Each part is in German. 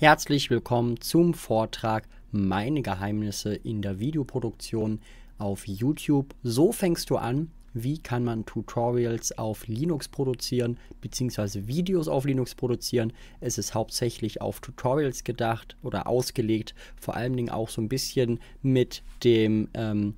Herzlich willkommen zum Vortrag Meine Geheimnisse in der Videoproduktion auf YouTube. So fängst du an. Wie kann man Tutorials auf Linux produzieren, beziehungsweise Videos auf Linux produzieren? Es ist hauptsächlich auf Tutorials gedacht oder ausgelegt, vor allen Dingen auch so ein bisschen mit dem ähm,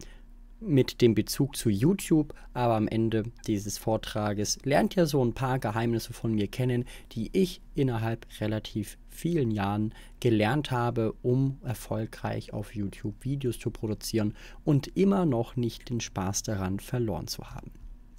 mit dem Bezug zu YouTube, aber am Ende dieses Vortrages lernt ihr so ein paar Geheimnisse von mir kennen, die ich innerhalb relativ vielen Jahren gelernt habe, um erfolgreich auf YouTube Videos zu produzieren und immer noch nicht den Spaß daran verloren zu haben.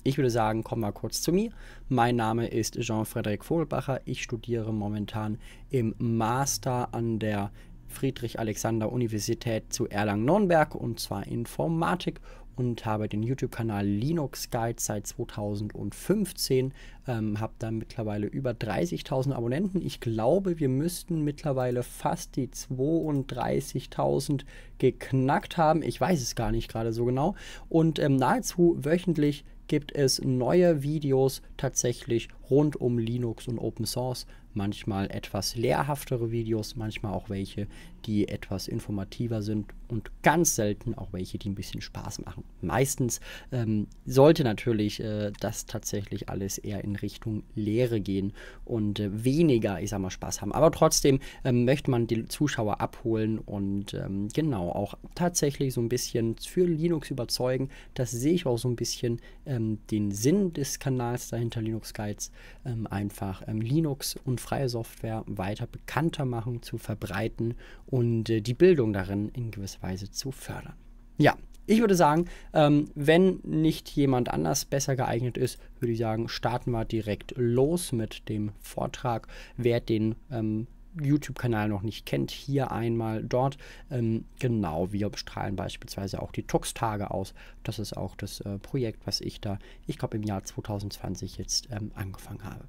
Ich würde sagen, komm mal kurz zu mir. Mein Name ist Jean-Frederik Vogelbacher. Ich studiere momentan im Master an der Friedrich-Alexander-Universität zu Erlangen-Nürnberg und zwar Informatik und habe den YouTube-Kanal Linux Guide seit 2015. Ähm, habe da mittlerweile über 30.000 Abonnenten. Ich glaube, wir müssten mittlerweile fast die 32.000 geknackt haben. Ich weiß es gar nicht gerade so genau. Und ähm, nahezu wöchentlich gibt es neue Videos tatsächlich rund um Linux und Open Source manchmal etwas lehrhaftere Videos, manchmal auch welche, die etwas informativer sind und ganz selten auch welche, die ein bisschen Spaß machen. Meistens ähm, sollte natürlich äh, das tatsächlich alles eher in Richtung Lehre gehen und äh, weniger, ich sag mal, Spaß haben. Aber trotzdem ähm, möchte man die Zuschauer abholen und ähm, genau auch tatsächlich so ein bisschen für Linux überzeugen. Das sehe ich auch so ein bisschen ähm, den Sinn des Kanals dahinter Linux Guides, ähm, einfach ähm, Linux und freie Software weiter bekannter machen, zu verbreiten und äh, die Bildung darin in gewisser Weise zu fördern. Ja, ich würde sagen, ähm, wenn nicht jemand anders besser geeignet ist, würde ich sagen, starten wir direkt los mit dem Vortrag. Wer den ähm, YouTube-Kanal noch nicht kennt, hier einmal dort. Ähm, genau, wir bestrahlen beispielsweise auch die Tux-Tage aus. Das ist auch das äh, Projekt, was ich da, ich glaube, im Jahr 2020 jetzt ähm, angefangen habe.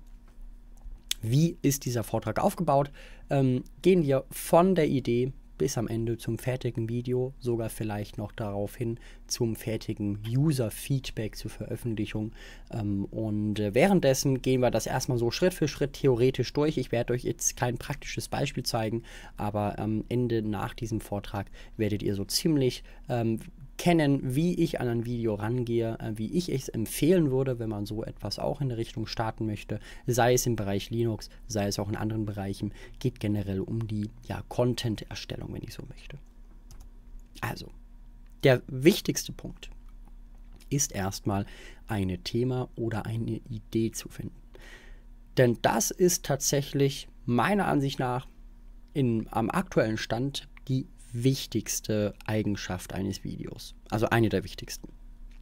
Wie ist dieser Vortrag aufgebaut? Ähm, gehen wir von der Idee bis am Ende zum fertigen Video, sogar vielleicht noch darauf hin zum fertigen User-Feedback zur Veröffentlichung. Ähm, und äh, währenddessen gehen wir das erstmal so Schritt für Schritt theoretisch durch. Ich werde euch jetzt kein praktisches Beispiel zeigen, aber am Ende nach diesem Vortrag werdet ihr so ziemlich ähm, kennen, wie ich an ein Video rangehe, äh, wie ich es empfehlen würde, wenn man so etwas auch in der Richtung starten möchte, sei es im Bereich Linux, sei es auch in anderen Bereichen, geht generell um die ja, Content-Erstellung, wenn ich so möchte. Also, der wichtigste Punkt ist erstmal eine Thema oder eine Idee zu finden. Denn das ist tatsächlich meiner Ansicht nach in, am aktuellen Stand die wichtigste Eigenschaft eines Videos. Also eine der wichtigsten.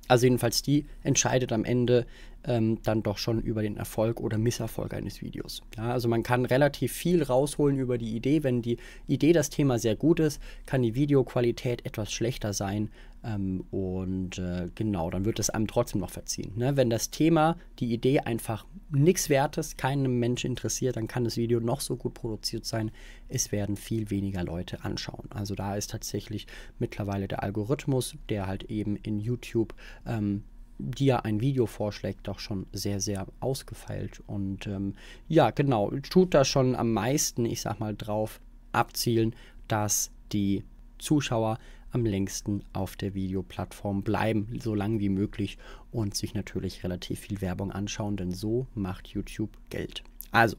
Also jedenfalls die entscheidet am Ende ähm, dann doch schon über den Erfolg oder Misserfolg eines Videos. Ja, also man kann relativ viel rausholen über die Idee. Wenn die Idee das Thema sehr gut ist, kann die Videoqualität etwas schlechter sein. Ähm, und äh, genau, dann wird es einem trotzdem noch verziehen. Ne? Wenn das Thema, die Idee einfach nichts wert ist, keinem Menschen interessiert, dann kann das Video noch so gut produziert sein. Es werden viel weniger Leute anschauen. Also da ist tatsächlich mittlerweile der Algorithmus, der halt eben in YouTube ähm, dir ein Video vorschlägt, doch schon sehr, sehr ausgefeilt. Und ähm, ja, genau, tut da schon am meisten, ich sag mal, drauf abzielen, dass die Zuschauer am längsten auf der Videoplattform bleiben, so lange wie möglich und sich natürlich relativ viel Werbung anschauen, denn so macht YouTube Geld. Also,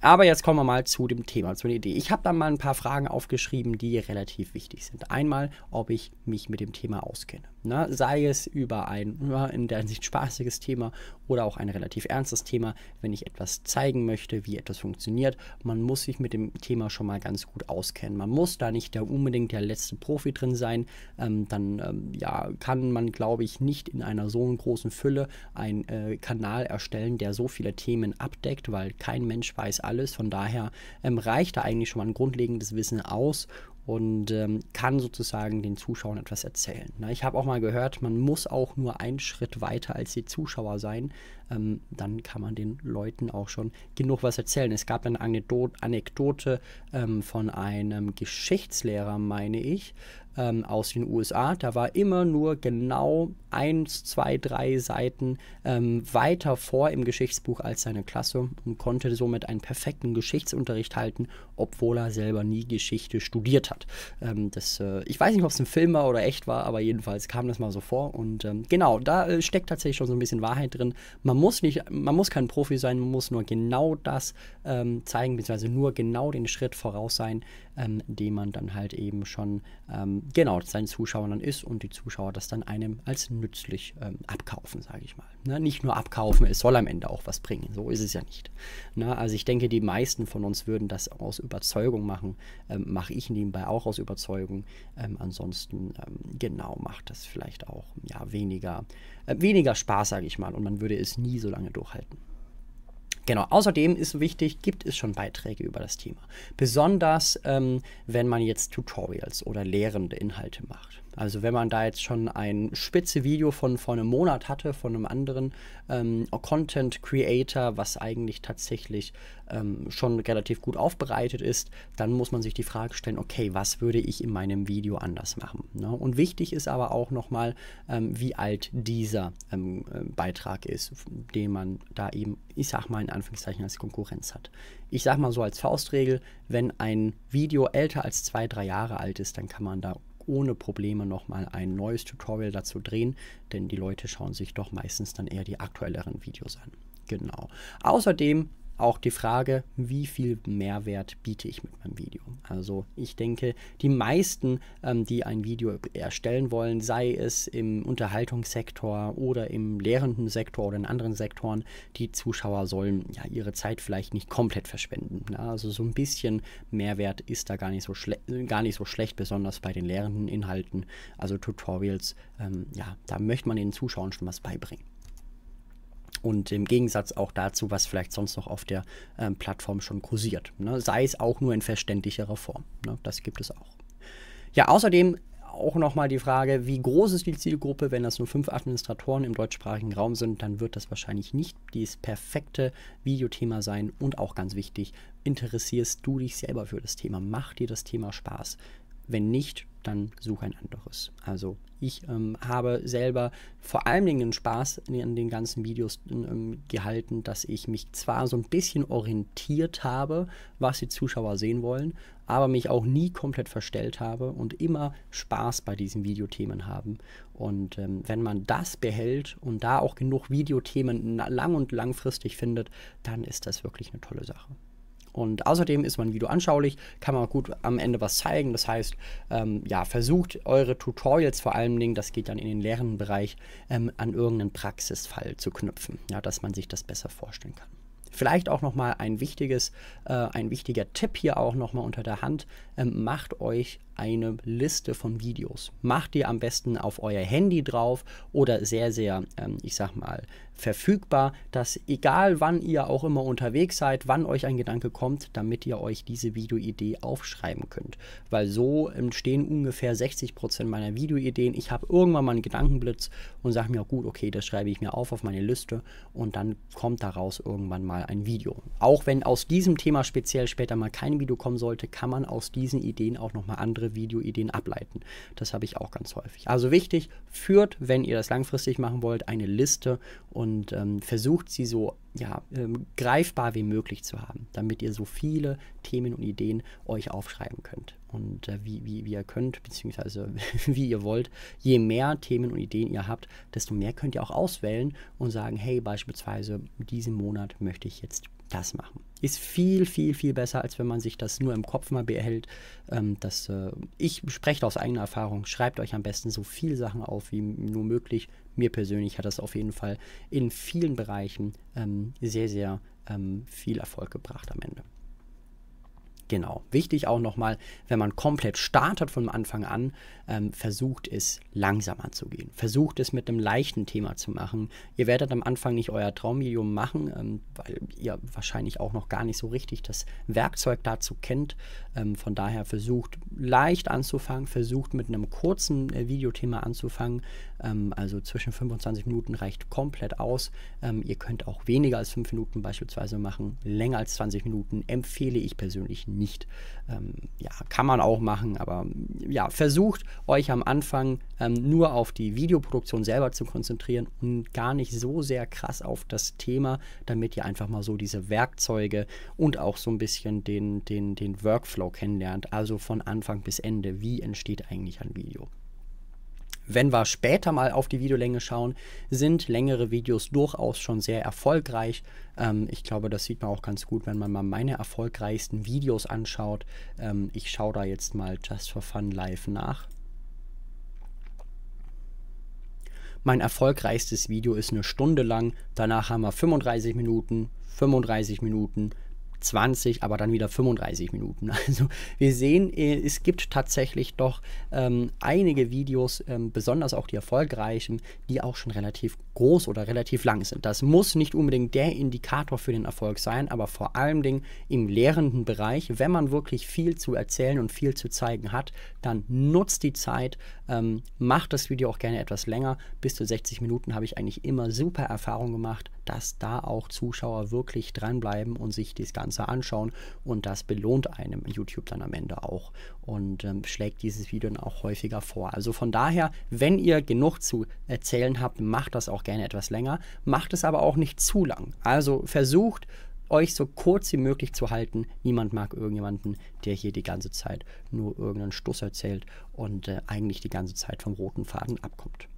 aber jetzt kommen wir mal zu dem Thema, zu der Idee. Ich habe da mal ein paar Fragen aufgeschrieben, die relativ wichtig sind. Einmal, ob ich mich mit dem Thema auskenne. Ne? Sei es über ein ja, in der Hinsicht spaßiges Thema oder auch ein relativ ernstes Thema, wenn ich etwas zeigen möchte, wie etwas funktioniert. Man muss sich mit dem Thema schon mal ganz gut auskennen. Man muss da nicht der, unbedingt der letzte Profi drin sein. Ähm, dann ähm, ja, kann man, glaube ich, nicht in einer so großen Fülle einen äh, Kanal erstellen, der so viele Themen abdeckt, weil kein Mensch weiß alles. Von daher ähm, reicht da eigentlich schon mal ein grundlegendes Wissen aus und ähm, kann sozusagen den Zuschauern etwas erzählen. Na, ich habe auch mal gehört, man muss auch nur einen Schritt weiter als die Zuschauer sein. Ähm, dann kann man den Leuten auch schon genug was erzählen. Es gab eine Anekdote ähm, von einem Geschichtslehrer, meine ich, ähm, aus den USA. Da war immer nur genau eins, zwei, drei Seiten ähm, weiter vor im Geschichtsbuch als seine Klasse und konnte somit einen perfekten Geschichtsunterricht halten, obwohl er selber nie Geschichte studiert hat. Ähm, das, äh, ich weiß nicht, ob es ein Film war oder echt war, aber jedenfalls kam das mal so vor. Und ähm, genau, da äh, steckt tatsächlich schon so ein bisschen Wahrheit drin. Man muss nicht, man muss kein Profi sein, man muss nur genau das ähm, zeigen, beziehungsweise nur genau den Schritt voraus sein, ähm, den man dann halt eben schon ähm, genau seinen Zuschauern dann ist und die Zuschauer das dann einem als nützlich ähm, abkaufen, sage ich mal. Ne? Nicht nur abkaufen, es soll am Ende auch was bringen. So ist es ja nicht. Ne? Also ich denke, die meisten von uns würden das aus Überzeugung machen. Ähm, Mache ich nebenbei auch aus Überzeugung. Ähm, ansonsten ähm, genau macht das vielleicht auch ja weniger, äh, weniger Spaß, sage ich mal. Und man würde es nie so lange durchhalten. Genau, außerdem ist wichtig, gibt es schon Beiträge über das Thema. Besonders ähm, wenn man jetzt Tutorials oder lehrende Inhalte macht. Also wenn man da jetzt schon ein spitze Video von vor einem Monat hatte, von einem anderen ähm, Content Creator, was eigentlich tatsächlich ähm, schon relativ gut aufbereitet ist, dann muss man sich die Frage stellen, okay, was würde ich in meinem Video anders machen? Ne? Und wichtig ist aber auch nochmal, ähm, wie alt dieser ähm, äh, Beitrag ist, den man da eben, ich sag mal in Anführungszeichen, als Konkurrenz hat. Ich sag mal so als Faustregel, wenn ein Video älter als zwei, drei Jahre alt ist, dann kann man da ohne Probleme nochmal ein neues Tutorial dazu drehen, denn die Leute schauen sich doch meistens dann eher die aktuelleren Videos an. Genau. Außerdem auch die Frage, wie viel Mehrwert biete ich mit meinem Video. Also ich denke, die meisten, ähm, die ein Video erstellen wollen, sei es im Unterhaltungssektor oder im lehrenden Sektor oder in anderen Sektoren, die Zuschauer sollen ja ihre Zeit vielleicht nicht komplett verschwenden. Ne? Also so ein bisschen Mehrwert ist da gar nicht so, gar nicht so schlecht, besonders bei den lehrenden Inhalten, also Tutorials. Ähm, ja, da möchte man den Zuschauern schon was beibringen. Und im Gegensatz auch dazu, was vielleicht sonst noch auf der ähm, Plattform schon kursiert. Ne? Sei es auch nur in verständlicherer Form. Ne? Das gibt es auch. Ja, außerdem auch nochmal die Frage, wie groß ist die Zielgruppe? Wenn das nur fünf Administratoren im deutschsprachigen Raum sind, dann wird das wahrscheinlich nicht das perfekte Videothema sein. Und auch ganz wichtig, interessierst du dich selber für das Thema? Macht dir das Thema Spaß? Wenn nicht, dann such ein anderes. Also ich ähm, habe selber vor allen Dingen Spaß an den ganzen Videos ähm, gehalten, dass ich mich zwar so ein bisschen orientiert habe, was die Zuschauer sehen wollen, aber mich auch nie komplett verstellt habe und immer Spaß bei diesen Videothemen haben. Und ähm, wenn man das behält und da auch genug Videothemen lang und langfristig findet, dann ist das wirklich eine tolle Sache. Und außerdem ist mein Video anschaulich, kann man gut am Ende was zeigen. Das heißt, ähm, ja, versucht eure Tutorials vor allen Dingen, das geht dann in den leeren Bereich, ähm, an irgendeinen Praxisfall zu knüpfen, ja, dass man sich das besser vorstellen kann. Vielleicht auch nochmal ein wichtiges, äh, ein wichtiger Tipp hier auch nochmal unter der Hand. Ähm, macht euch eine Liste von Videos. Macht die am besten auf euer Handy drauf oder sehr, sehr, ähm, ich sag mal, verfügbar, dass egal wann ihr auch immer unterwegs seid, wann euch ein Gedanke kommt, damit ihr euch diese Videoidee aufschreiben könnt. Weil so entstehen ungefähr 60 Prozent meiner Videoideen. Ich habe irgendwann mal einen Gedankenblitz und sage mir, gut, okay, das schreibe ich mir auf auf meine Liste und dann kommt daraus irgendwann mal ein Video. Auch wenn aus diesem Thema speziell später mal kein Video kommen sollte, kann man aus diesen Ideen auch nochmal andere andere Videoideen ableiten. Das habe ich auch ganz häufig. Also wichtig, führt, wenn ihr das langfristig machen wollt, eine Liste und ähm, versucht sie so ja, ähm, greifbar wie möglich zu haben, damit ihr so viele Themen und Ideen euch aufschreiben könnt. Und äh, wie, wie, wie ihr könnt, beziehungsweise wie ihr wollt, je mehr Themen und Ideen ihr habt, desto mehr könnt ihr auch auswählen und sagen, hey, beispielsweise diesen Monat möchte ich jetzt das machen. Ist viel, viel, viel besser, als wenn man sich das nur im Kopf mal behält. Ähm, das, äh, ich spreche aus eigener Erfahrung. Schreibt euch am besten so viele Sachen auf wie nur möglich. Mir persönlich hat das auf jeden Fall in vielen Bereichen ähm, sehr, sehr ähm, viel Erfolg gebracht am Ende. Genau. Wichtig auch nochmal, wenn man komplett startet von Anfang an, ähm, versucht es langsam anzugehen. Versucht es mit einem leichten Thema zu machen. Ihr werdet am Anfang nicht euer Traumvideo machen, ähm, weil ihr wahrscheinlich auch noch gar nicht so richtig das Werkzeug dazu kennt. Ähm, von daher versucht leicht anzufangen, versucht mit einem kurzen äh, Videothema anzufangen. Ähm, also zwischen 25 Minuten reicht komplett aus. Ähm, ihr könnt auch weniger als 5 Minuten beispielsweise machen. Länger als 20 Minuten empfehle ich persönlich nicht. Ähm, ja, kann man auch machen, aber ja, versucht euch am Anfang ähm, nur auf die Videoproduktion selber zu konzentrieren und gar nicht so sehr krass auf das Thema, damit ihr einfach mal so diese Werkzeuge und auch so ein bisschen den, den, den Workflow kennenlernt. Also von Anfang bis Ende, wie entsteht eigentlich ein Video. Wenn wir später mal auf die Videolänge schauen, sind längere Videos durchaus schon sehr erfolgreich. Ähm, ich glaube, das sieht man auch ganz gut, wenn man mal meine erfolgreichsten Videos anschaut. Ähm, ich schaue da jetzt mal Just for Fun live nach. Mein erfolgreichstes Video ist eine Stunde lang. Danach haben wir 35 Minuten, 35 Minuten, 20, aber dann wieder 35 Minuten. Also wir sehen, äh, es gibt tatsächlich doch ähm, einige Videos, ähm, besonders auch die erfolgreichen, die auch schon relativ groß oder relativ lang sind. Das muss nicht unbedingt der Indikator für den Erfolg sein, aber vor allem im lehrenden Bereich, wenn man wirklich viel zu erzählen und viel zu zeigen hat, dann nutzt die Zeit, ähm, macht das Video auch gerne etwas länger. Bis zu 60 Minuten habe ich eigentlich immer super Erfahrung gemacht, dass da auch Zuschauer wirklich dranbleiben und sich das Ganze anschauen und das belohnt einem YouTube dann am Ende auch und ähm, schlägt dieses Video dann auch häufiger vor. Also von daher, wenn ihr genug zu erzählen habt, macht das auch gerne etwas länger, macht es aber auch nicht zu lang. Also versucht euch so kurz wie möglich zu halten. Niemand mag irgendjemanden, der hier die ganze Zeit nur irgendeinen Stuss erzählt und äh, eigentlich die ganze Zeit vom roten Faden abkommt.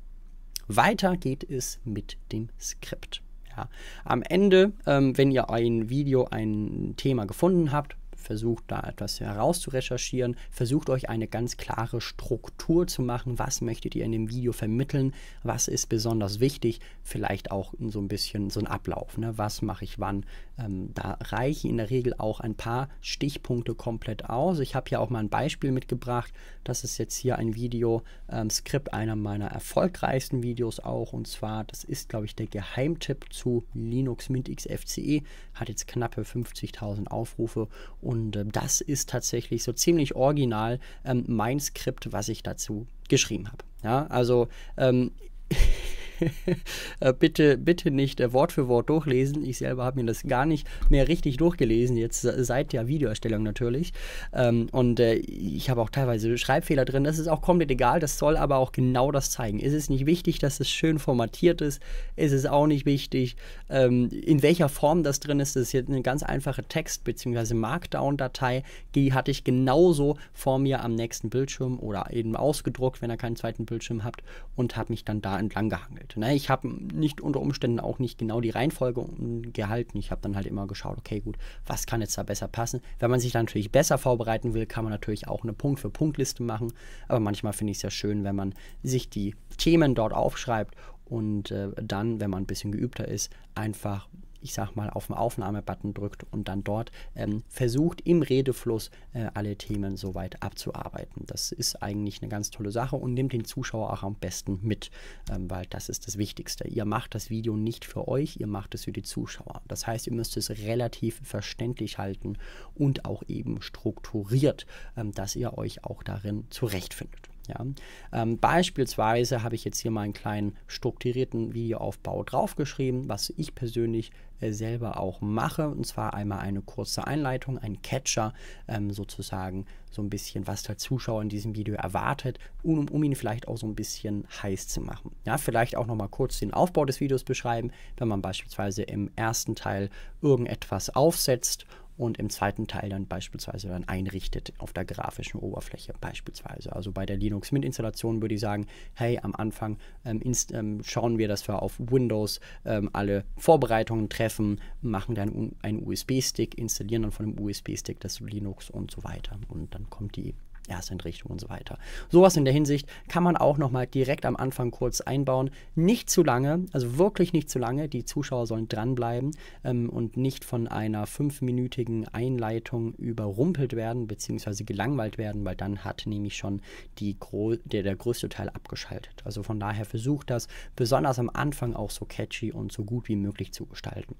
Weiter geht es mit dem Skript. Ja. Am Ende, ähm, wenn ihr ein Video, ein Thema gefunden habt, versucht da etwas herauszurecherchieren, versucht euch eine ganz klare Struktur zu machen, was möchtet ihr in dem Video vermitteln, was ist besonders wichtig, vielleicht auch so ein bisschen so ein Ablauf, ne? was mache ich wann. Ähm, da reichen in der Regel auch ein paar Stichpunkte komplett aus. Ich habe hier auch mal ein Beispiel mitgebracht, das ist jetzt hier ein Video, ähm, Skript einer meiner erfolgreichsten Videos auch. Und zwar, das ist glaube ich der Geheimtipp zu Linux Mint XFCE, hat jetzt knappe 50.000 Aufrufe und äh, das ist tatsächlich so ziemlich original ähm, mein Skript, was ich dazu geschrieben habe. Ja, also ähm, Äh, bitte, bitte nicht äh, Wort für Wort durchlesen. Ich selber habe mir das gar nicht mehr richtig durchgelesen, jetzt seit der Videoerstellung natürlich. Ähm, und äh, ich habe auch teilweise Schreibfehler drin. Das ist auch komplett egal. Das soll aber auch genau das zeigen. Ist es nicht wichtig, dass es schön formatiert ist? Ist es auch nicht wichtig, ähm, in welcher Form das drin ist? Das ist jetzt eine ganz einfache Text- bzw. Markdown-Datei. Die hatte ich genauso vor mir am nächsten Bildschirm oder eben ausgedruckt, wenn ihr keinen zweiten Bildschirm habt und habe mich dann da entlang gehangelt halt. Ne? Ich habe nicht unter Umständen auch nicht genau die Reihenfolge gehalten. Ich habe dann halt immer geschaut, okay, gut, was kann jetzt da besser passen? Wenn man sich da natürlich besser vorbereiten will, kann man natürlich auch eine Punkt-für-Punkt-Liste machen. Aber manchmal finde ich es ja schön, wenn man sich die Themen dort aufschreibt und äh, dann, wenn man ein bisschen geübter ist, einfach ich sag mal, auf den Aufnahmebutton drückt und dann dort ähm, versucht, im Redefluss äh, alle Themen soweit abzuarbeiten. Das ist eigentlich eine ganz tolle Sache und nimmt den Zuschauer auch am besten mit, ähm, weil das ist das Wichtigste. Ihr macht das Video nicht für euch, ihr macht es für die Zuschauer. Das heißt, ihr müsst es relativ verständlich halten und auch eben strukturiert, ähm, dass ihr euch auch darin zurechtfindet. Ja. Ähm, beispielsweise habe ich jetzt hier mal einen kleinen strukturierten Videoaufbau draufgeschrieben, was ich persönlich selber auch mache. Und zwar einmal eine kurze Einleitung, ein Catcher, ähm, sozusagen so ein bisschen, was der Zuschauer in diesem Video erwartet, um, um ihn vielleicht auch so ein bisschen heiß zu machen. Ja, vielleicht auch nochmal kurz den Aufbau des Videos beschreiben, wenn man beispielsweise im ersten Teil irgendetwas aufsetzt und im zweiten Teil dann beispielsweise dann einrichtet auf der grafischen Oberfläche beispielsweise. Also bei der Linux Mint Installation würde ich sagen, hey, am Anfang ähm, ähm, schauen wir, dass wir auf Windows ähm, alle Vorbereitungen treffen, machen dann einen USB-Stick, installieren dann von dem USB-Stick das Linux und so weiter. Und dann kommt die Ersteinrichtung und so weiter. Sowas in der Hinsicht kann man auch nochmal direkt am Anfang kurz einbauen. Nicht zu lange, also wirklich nicht zu lange. Die Zuschauer sollen dranbleiben ähm, und nicht von einer fünfminütigen Einleitung überrumpelt werden bzw. gelangweilt werden, weil dann hat nämlich schon der, der größte Teil abgeschaltet. Also von daher versucht das besonders am Anfang auch so catchy und so gut wie möglich zu gestalten.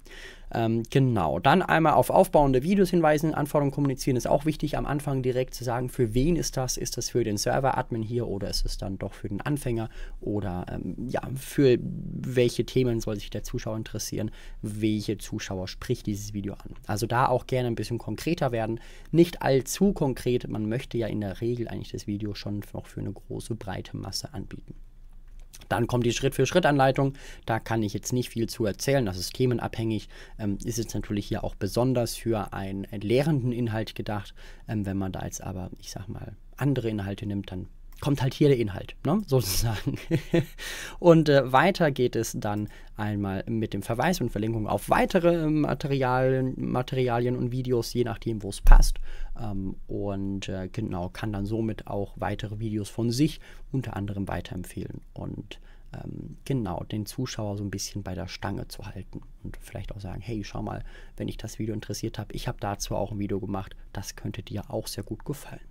Ähm, genau, dann einmal auf aufbauende Videos hinweisen, Anforderungen kommunizieren ist auch wichtig am Anfang direkt zu sagen, für wen ist das? Ist das für den Server-Admin hier oder ist es dann doch für den Anfänger oder ähm, ja, für welche Themen soll sich der Zuschauer interessieren? Welche Zuschauer spricht dieses Video an? Also da auch gerne ein bisschen konkreter werden, nicht allzu konkret, man möchte ja in der Regel eigentlich das Video schon noch für eine große, breite Masse anbieten. Dann kommt die Schritt-für-Schritt-Anleitung. Da kann ich jetzt nicht viel zu erzählen. Das ist themenabhängig. Ähm, ist jetzt natürlich hier auch besonders für einen lehrenden Inhalt gedacht. Ähm, wenn man da jetzt aber, ich sag mal, andere Inhalte nimmt, dann kommt halt hier der Inhalt, ne? sozusagen. und äh, weiter geht es dann einmal mit dem Verweis und Verlinkung auf weitere Materialien, Materialien und Videos, je nachdem, wo es passt. Ähm, und äh, genau, kann dann somit auch weitere Videos von sich unter anderem weiterempfehlen. Und ähm, genau, den Zuschauer so ein bisschen bei der Stange zu halten und vielleicht auch sagen, hey, schau mal, wenn ich das Video interessiert habe, ich habe dazu auch ein Video gemacht, das könnte dir auch sehr gut gefallen.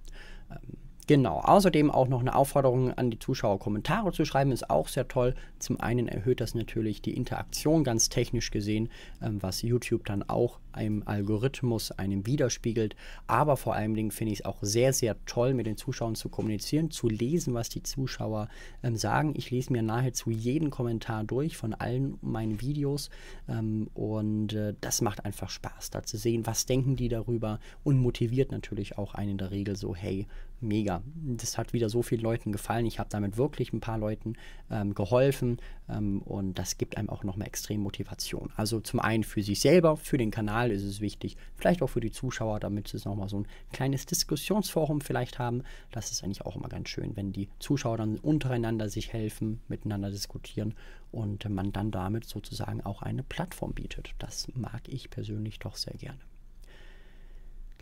Ähm, Genau, außerdem auch noch eine Aufforderung an die Zuschauer, Kommentare zu schreiben, ist auch sehr toll. Zum einen erhöht das natürlich die Interaktion ganz technisch gesehen, ähm, was YouTube dann auch einem Algorithmus einem widerspiegelt. Aber vor allen Dingen finde ich es auch sehr, sehr toll, mit den Zuschauern zu kommunizieren, zu lesen, was die Zuschauer ähm, sagen. Ich lese mir nahezu jeden Kommentar durch von allen meinen Videos ähm, und äh, das macht einfach Spaß, da zu sehen, was denken die darüber und motiviert natürlich auch einen in der Regel so, hey, mega. Das hat wieder so vielen Leuten gefallen. Ich habe damit wirklich ein paar Leuten ähm, geholfen ähm, und das gibt einem auch nochmal extrem Motivation. Also zum einen für sich selber, für den Kanal ist es wichtig, vielleicht auch für die Zuschauer, damit sie nochmal so ein kleines Diskussionsforum vielleicht haben. Das ist eigentlich auch immer ganz schön, wenn die Zuschauer dann untereinander sich helfen, miteinander diskutieren und man dann damit sozusagen auch eine Plattform bietet. Das mag ich persönlich doch sehr gerne.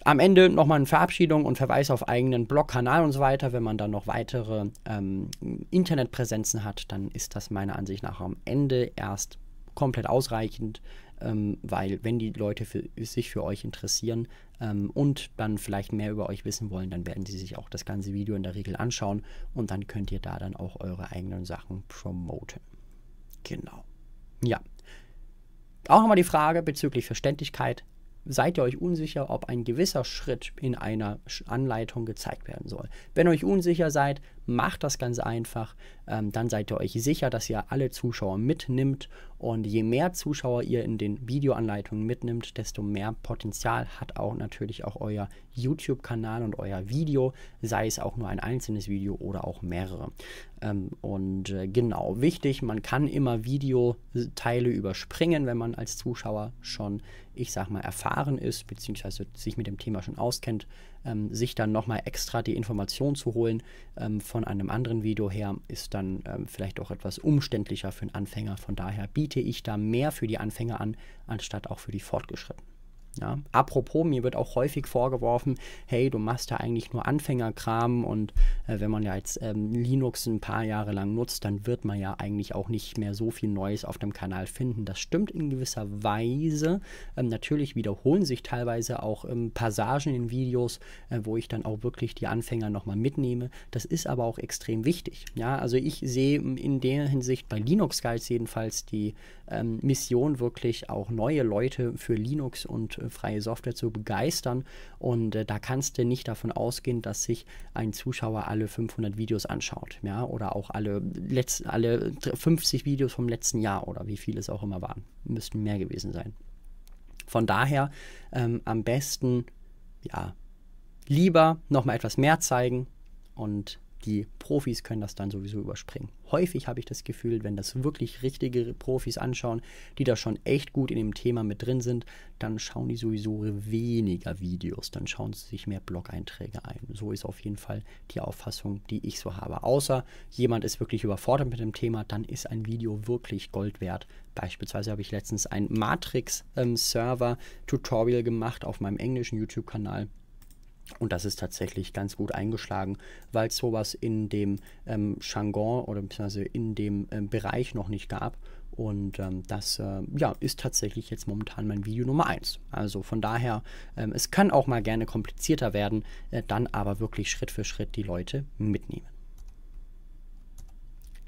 Am Ende nochmal eine Verabschiedung und Verweis auf eigenen Blog, Kanal und so weiter. Wenn man dann noch weitere ähm, Internetpräsenzen hat, dann ist das meiner Ansicht nach am Ende erst komplett ausreichend, ähm, weil wenn die Leute für, sich für euch interessieren ähm, und dann vielleicht mehr über euch wissen wollen, dann werden sie sich auch das ganze Video in der Regel anschauen und dann könnt ihr da dann auch eure eigenen Sachen promoten. Genau. Ja. Auch nochmal die Frage bezüglich Verständlichkeit seid ihr euch unsicher, ob ein gewisser Schritt in einer Anleitung gezeigt werden soll. Wenn ihr euch unsicher seid, macht das ganz einfach. Ähm, dann seid ihr euch sicher, dass ihr alle Zuschauer mitnimmt. Und je mehr Zuschauer ihr in den Videoanleitungen mitnimmt, desto mehr Potenzial hat auch natürlich auch euer YouTube-Kanal und euer Video, sei es auch nur ein einzelnes Video oder auch mehrere. Ähm, und äh, genau, wichtig, man kann immer Videoteile überspringen, wenn man als Zuschauer schon, ich sag mal, erfahren ist, beziehungsweise sich mit dem Thema schon auskennt ähm, sich dann nochmal extra die Information zu holen ähm, von einem anderen Video her, ist dann ähm, vielleicht auch etwas umständlicher für einen Anfänger. Von daher biete ich da mehr für die Anfänger an, anstatt auch für die Fortgeschrittenen. Ja. Apropos, mir wird auch häufig vorgeworfen, hey, du machst da eigentlich nur Anfängerkram und äh, wenn man ja jetzt ähm, Linux ein paar Jahre lang nutzt, dann wird man ja eigentlich auch nicht mehr so viel Neues auf dem Kanal finden. Das stimmt in gewisser Weise. Ähm, natürlich wiederholen sich teilweise auch ähm, Passagen in Videos, äh, wo ich dann auch wirklich die Anfänger nochmal mitnehme. Das ist aber auch extrem wichtig. Ja, also ich sehe in der Hinsicht bei Linux Guides jedenfalls die ähm, Mission, wirklich auch neue Leute für Linux und freie Software zu begeistern. Und äh, da kannst du nicht davon ausgehen, dass sich ein Zuschauer alle 500 Videos anschaut, ja, oder auch alle, letz alle 50 Videos vom letzten Jahr oder wie viele es auch immer waren. Müssten mehr gewesen sein. Von daher ähm, am besten, ja, lieber nochmal etwas mehr zeigen und die Profis können das dann sowieso überspringen. Häufig habe ich das Gefühl, wenn das wirklich richtige Profis anschauen, die da schon echt gut in dem Thema mit drin sind, dann schauen die sowieso weniger Videos, dann schauen sie sich mehr Blog-Einträge ein. So ist auf jeden Fall die Auffassung, die ich so habe. Außer jemand ist wirklich überfordert mit dem Thema, dann ist ein Video wirklich Gold wert. Beispielsweise habe ich letztens ein Matrix-Server-Tutorial ähm, gemacht auf meinem englischen YouTube-Kanal Und das ist tatsächlich ganz gut eingeschlagen, weil es sowas in dem ähm, Jargon oder beziehungsweise in dem ähm, Bereich noch nicht gab. Und ähm, das äh, ja, ist tatsächlich jetzt momentan mein Video Nummer 1. Also von daher, ähm, es kann auch mal gerne komplizierter werden, äh, dann aber wirklich Schritt für Schritt die Leute mitnehmen.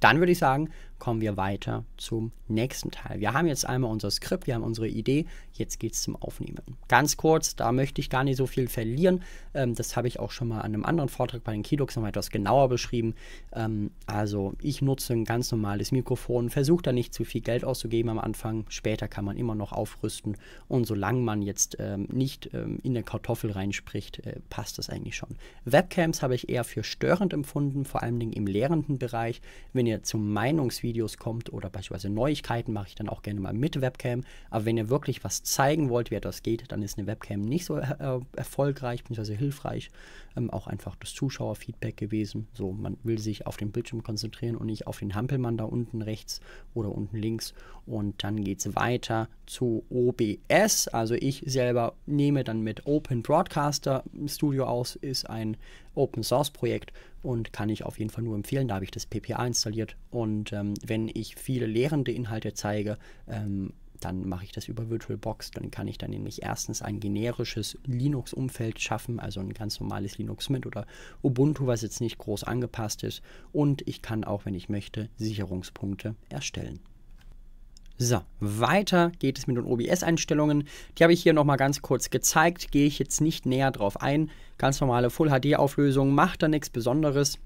Dann würde ich sagen, kommen wir weiter zum nächsten Teil. Wir haben jetzt einmal unser Skript, wir haben unsere Idee, jetzt geht es zum Aufnehmen. Ganz kurz, da möchte ich gar nicht so viel verlieren. Ähm, das habe ich auch schon mal an einem anderen Vortrag bei den Keydocs nochmal etwas genauer beschrieben. Ähm, also ich nutze ein ganz normales Mikrofon, versuche da nicht zu viel Geld auszugeben am Anfang. Später kann man immer noch aufrüsten und solange man jetzt ähm, nicht ähm, in der Kartoffel reinspricht, äh, passt das eigentlich schon. Webcams habe ich eher für störend empfunden, vor allem im lehrenden Bereich. Wenn ihr zum Meinungsvideo Videos kommt oder beispielsweise Neuigkeiten mache ich dann auch gerne mal mit Webcam. Aber wenn ihr wirklich was zeigen wollt, wie etwas geht, dann ist eine Webcam nicht so äh, erfolgreich bzw. hilfreich. Ähm, auch einfach das Zuschauerfeedback gewesen. So, man will sich auf den Bildschirm konzentrieren und nicht auf den Hampelmann da unten rechts oder unten links. Und dann geht es weiter zu OBS. Also ich selber nehme dann mit Open Broadcaster Studio aus, ist ein Open Source Projekt und kann ich auf jeden Fall nur empfehlen. Da habe ich das PPA installiert und ähm, wenn ich viele lehrende Inhalte zeige, ähm, dann mache ich das über VirtualBox. Dann kann ich dann nämlich erstens ein generisches Linux-Umfeld schaffen, also ein ganz normales Linux mit oder Ubuntu, was jetzt nicht groß angepasst ist. Und ich kann auch, wenn ich möchte, Sicherungspunkte erstellen. So, weiter geht es mit den OBS-Einstellungen. Die habe ich hier nochmal ganz kurz gezeigt, gehe ich jetzt nicht näher drauf ein. Ganz normale Full-HD-Auflösung, macht da nichts Besonderes.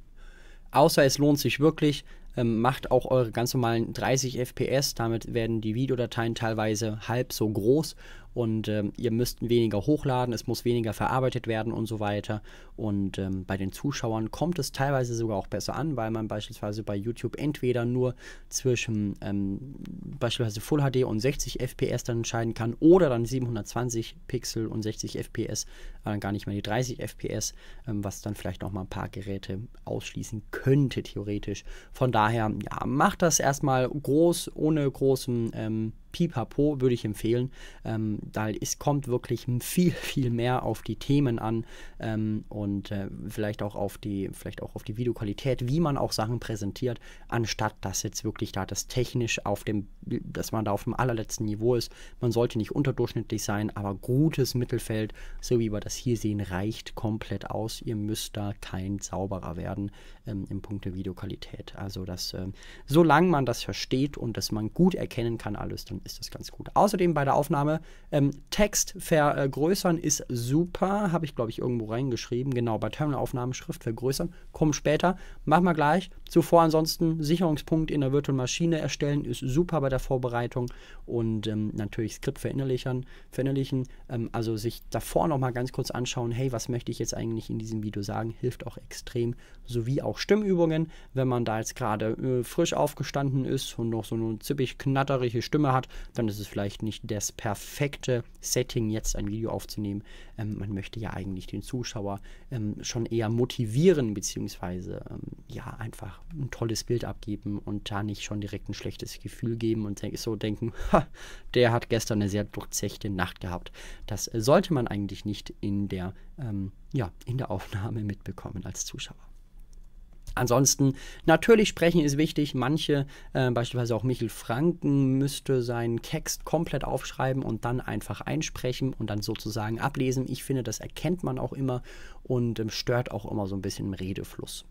Außer es lohnt sich wirklich, ähm, macht auch eure ganz normalen 30 FPS. Damit werden die Videodateien teilweise halb so groß und ähm, ihr müsst weniger hochladen, es muss weniger verarbeitet werden und so weiter. Und ähm, bei den Zuschauern kommt es teilweise sogar auch besser an, weil man beispielsweise bei YouTube entweder nur zwischen ähm, beispielsweise Full HD und 60 FPS dann entscheiden kann oder dann 720 Pixel und 60 FPS, äh, gar nicht mehr die 30 FPS, ähm, was dann vielleicht noch mal ein paar Geräte ausschließen könnte theoretisch. Von daher, ja, macht das erstmal groß, ohne großen ähm, Pipapo würde ich empfehlen. Ähm, da es kommt wirklich viel, viel mehr auf die Themen an ähm, und äh, vielleicht auch auf die, vielleicht auch auf die Videoqualität, wie man auch Sachen präsentiert, anstatt dass jetzt wirklich da das technisch auf dem, dass man da auf dem allerletzten Niveau ist. Man sollte nicht unterdurchschnittlich sein, aber gutes Mittelfeld, so wie wir das hier sehen, reicht komplett aus. Ihr müsst da kein Zauberer werden ähm, im Punkt der Videoqualität. Also das, ähm, solange man das versteht und dass man gut erkennen kann alles, dann ist das ganz gut. Außerdem bei der Aufnahme ähm, Text vergrößern ist super. Habe ich, glaube ich, irgendwo reingeschrieben. Genau, bei Terminalaufnahme Schrift vergrößern. Kommen später. Machen wir gleich. Zuvor ansonsten Sicherungspunkt in der virtuellen Maschine erstellen ist super bei der Vorbereitung. Und ähm, natürlich Skript verinnerlichen. verinnerlichen ähm, also sich davor nochmal ganz kurz anschauen, hey, was möchte ich jetzt eigentlich in diesem Video sagen, hilft auch extrem. Sowie auch Stimmübungen, wenn man da jetzt gerade äh, frisch aufgestanden ist und noch so eine zippig knatterige Stimme hat, dann ist es vielleicht nicht das perfekte Setting, jetzt ein Video aufzunehmen. Ähm, man möchte ja eigentlich den Zuschauer ähm, schon eher motivieren, beziehungsweise ähm, ja, einfach ein tolles Bild abgeben und da nicht schon direkt ein schlechtes Gefühl geben und so denken, ha, der hat gestern eine sehr durchzechte Nacht gehabt. Das sollte man eigentlich nicht in der, ähm, ja, in der Aufnahme mitbekommen als Zuschauer. Ansonsten, natürlich sprechen ist wichtig. Manche, äh, beispielsweise auch Michel Franken, müsste seinen Text komplett aufschreiben und dann einfach einsprechen und dann sozusagen ablesen. Ich finde, das erkennt man auch immer und ähm, stört auch immer so ein bisschen im Redefluss.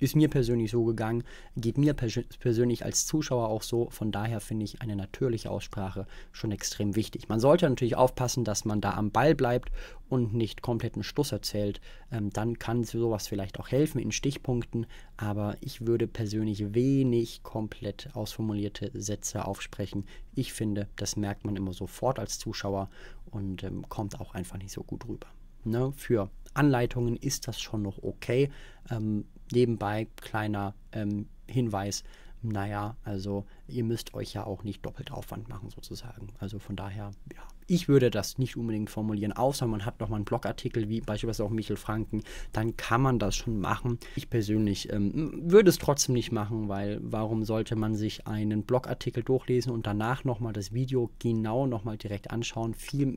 Ist mir persönlich so gegangen, geht mir pers persönlich als Zuschauer auch so. Von daher finde ich eine natürliche Aussprache schon extrem wichtig. Man sollte natürlich aufpassen, dass man da am Ball bleibt und nicht kompletten Schluss erzählt. Ähm, dann kann sowas vielleicht auch helfen in Stichpunkten. Aber ich würde persönlich wenig komplett ausformulierte Sätze aufsprechen. Ich finde, das merkt man immer sofort als Zuschauer und ähm, kommt auch einfach nicht so gut rüber. Ne? Für Anleitungen ist das schon noch okay. Ähm, nebenbei kleiner ähm, Hinweis, naja, also ihr müsst euch ja auch nicht doppelt Aufwand machen sozusagen. Also von daher, ja, Ich würde das nicht unbedingt formulieren, außer man hat nochmal einen Blogartikel, wie beispielsweise auch Michel Franken, dann kann man das schon machen. Ich persönlich ähm, würde es trotzdem nicht machen, weil warum sollte man sich einen Blogartikel durchlesen und danach nochmal das Video genau nochmal direkt anschauen? Viel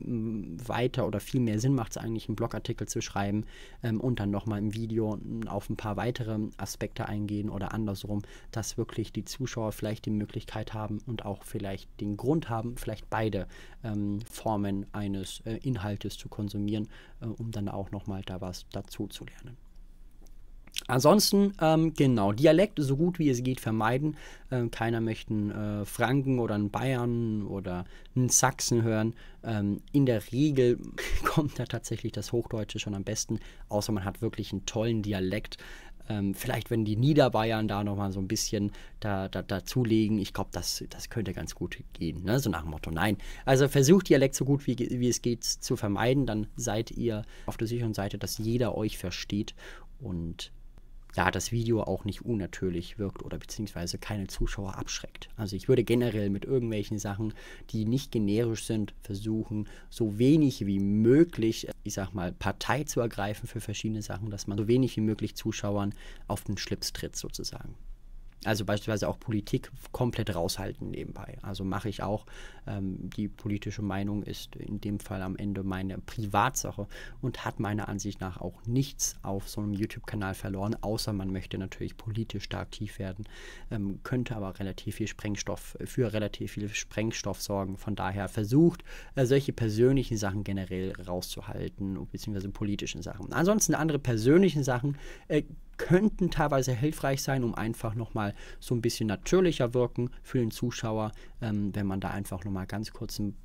weiter oder viel mehr Sinn macht es eigentlich, einen Blogartikel zu schreiben ähm, und dann nochmal im Video auf ein paar weitere Aspekte eingehen oder andersrum, dass wirklich die Zuschauer vielleicht die Möglichkeit haben und auch vielleicht den Grund haben, vielleicht beide ähm, Formen eines äh, Inhaltes zu konsumieren, äh, um dann auch nochmal da was dazu zu lernen. Ansonsten, ähm, genau, Dialekt so gut wie es geht vermeiden. Ähm, keiner möchte einen äh, Franken oder einen Bayern oder einen Sachsen hören. Ähm, in der Regel kommt da tatsächlich das Hochdeutsche schon am besten, außer man hat wirklich einen tollen Dialekt. Ähm, vielleicht, wenn die Niederbayern da nochmal so ein bisschen da, da, dazulegen, ich glaube, das, das könnte ganz gut gehen. Ne? So nach dem Motto, nein. Also versucht Dialekt so gut wie, wie es geht zu vermeiden, dann seid ihr auf der sicheren Seite, dass jeder euch versteht und ja, das Video auch nicht unnatürlich wirkt oder beziehungsweise keine Zuschauer abschreckt. Also ich würde generell mit irgendwelchen Sachen, die nicht generisch sind, versuchen, so wenig wie möglich, ich sag mal, Partei zu ergreifen für verschiedene Sachen, dass man so wenig wie möglich Zuschauern auf den Schlips tritt sozusagen. Also beispielsweise auch Politik komplett raushalten nebenbei. Also mache ich auch. Ähm, die politische Meinung ist in dem Fall am Ende meine Privatsache und hat meiner Ansicht nach auch nichts auf so einem YouTube-Kanal verloren, außer man möchte natürlich politisch da aktiv werden, ähm, könnte aber relativ viel Sprengstoff, für relativ viel Sprengstoff sorgen. Von daher versucht, äh, solche persönlichen Sachen generell rauszuhalten, beziehungsweise politischen Sachen. Ansonsten andere persönliche Sachen äh, könnten teilweise hilfreich sein, um einfach nochmal so ein bisschen natürlicher wirken für den Zuschauer, ähm, wenn man da einfach nochmal ganz kurz ein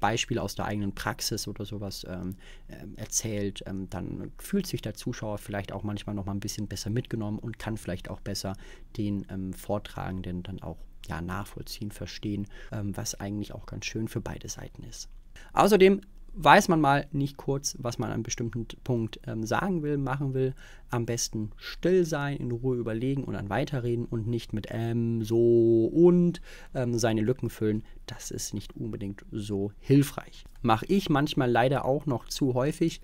Beispiel aus der eigenen Praxis oder sowas ähm, äh, erzählt, ähm, dann fühlt sich der Zuschauer vielleicht auch manchmal noch mal ein bisschen besser mitgenommen und kann vielleicht auch besser den ähm, Vortragenden dann auch ja, nachvollziehen, verstehen, ähm, was eigentlich auch ganz schön für beide Seiten ist. Außerdem weiß man mal nicht kurz, was man an einem bestimmten Punkt ähm, sagen will, machen will, am besten still sein, in Ruhe überlegen und dann weiterreden und nicht mit ähm, so und ähm, seine Lücken füllen. Das ist nicht unbedingt so hilfreich. Mache ich manchmal leider auch noch zu häufig,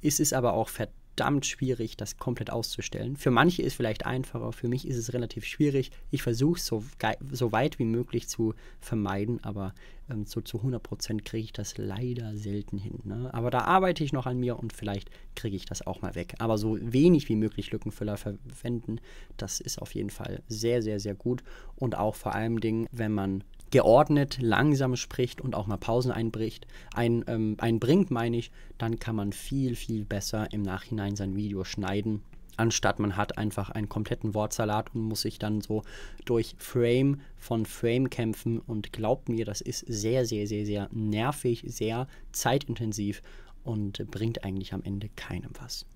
ist es aber auch verdammt verdammt schwierig, das komplett auszustellen. Für manche ist vielleicht einfacher, für mich ist es relativ schwierig. Ich versuche so, so weit wie möglich zu vermeiden, aber ähm, so zu 100% kriege ich das leider selten hin. Ne? Aber da arbeite ich noch an mir und vielleicht kriege ich das auch mal weg. Aber so wenig wie möglich Lückenfüller verwenden, das ist auf jeden Fall sehr, sehr, sehr gut. Und auch vor allem Dingen, wenn man geordnet, langsam spricht und auch mal Pausen einbricht, ein, ähm, einbringt, meine ich, dann kann man viel, viel besser im Nachhinein sein Video schneiden, anstatt man hat einfach einen kompletten Wortsalat und muss sich dann so durch Frame von Frame kämpfen. Und glaubt mir, das ist sehr, sehr, sehr, sehr nervig, sehr zeitintensiv und bringt eigentlich am Ende keinem was.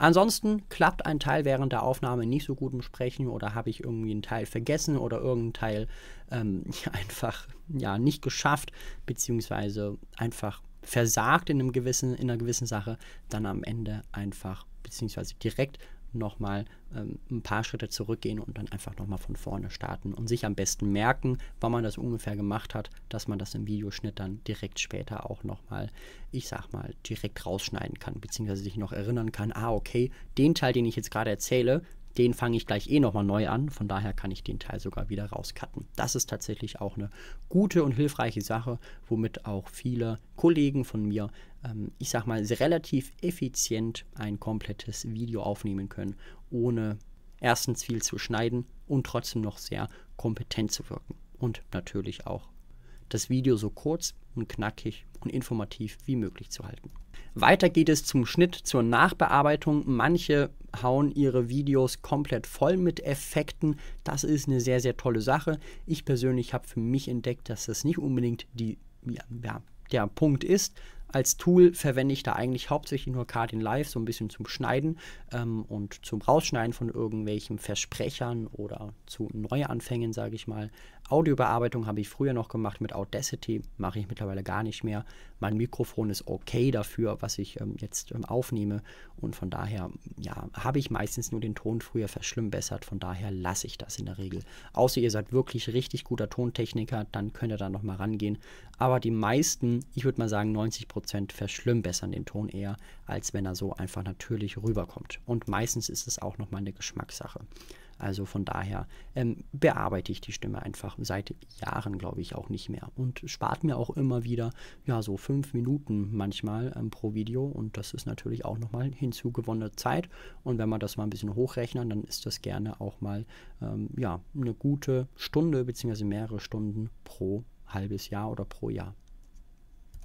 Ansonsten klappt ein Teil während der Aufnahme nicht so gut im Sprechen oder habe ich irgendwie einen Teil vergessen oder irgendeinen Teil ähm, einfach ja, nicht geschafft, beziehungsweise einfach versagt in, einem gewissen, in einer gewissen Sache, dann am Ende einfach, beziehungsweise direkt nochmal ähm, ein paar Schritte zurückgehen und dann einfach nochmal von vorne starten und sich am besten merken, wann man das ungefähr gemacht hat, dass man das im Videoschnitt dann direkt später auch nochmal, ich sag mal, direkt rausschneiden kann, beziehungsweise sich noch erinnern kann, ah, okay, den Teil, den ich jetzt gerade erzähle, den fange ich gleich eh nochmal neu an. Von daher kann ich den Teil sogar wieder rauscutten. Das ist tatsächlich auch eine gute und hilfreiche Sache, womit auch viele Kollegen von mir, ähm, ich sag mal, relativ effizient ein komplettes Video aufnehmen können, ohne erstens viel zu schneiden und trotzdem noch sehr kompetent zu wirken. Und natürlich auch das Video so kurz und knackig und informativ wie möglich zu halten. Weiter geht es zum Schnitt, zur Nachbearbeitung. Manche hauen ihre Videos komplett voll mit Effekten. Das ist eine sehr, sehr tolle Sache. Ich persönlich habe für mich entdeckt, dass das nicht unbedingt die, ja, der Punkt ist. Als Tool verwende ich da eigentlich hauptsächlich nur Cardin Live, so ein bisschen zum Schneiden ähm, und zum Rausschneiden von irgendwelchen Versprechern oder zu Neuanfängen, sage ich mal. Audiobearbeitung habe ich früher noch gemacht mit Audacity, mache ich mittlerweile gar nicht mehr. Mein Mikrofon ist okay dafür, was ich ähm, jetzt ähm, aufnehme und von daher ja, habe ich meistens nur den Ton früher verschlimmbessert, von daher lasse ich das in der Regel. Außer ihr seid wirklich richtig guter Tontechniker, dann könnt ihr da nochmal rangehen. Aber die meisten, ich würde mal sagen 90% verschlimmbessern den Ton eher, als wenn er so einfach natürlich rüberkommt. Und meistens ist es auch nochmal eine Geschmackssache. Also von daher ähm, bearbeite ich die Stimme einfach seit Jahren, glaube ich, auch nicht mehr. Und spart mir auch immer wieder, ja, so fünf Minuten manchmal ähm, pro Video. Und das ist natürlich auch nochmal hinzugewonnene Zeit. Und wenn wir das mal ein bisschen hochrechnen, dann ist das gerne auch mal, ähm, ja, eine gute Stunde bzw. mehrere Stunden pro halbes Jahr oder pro Jahr.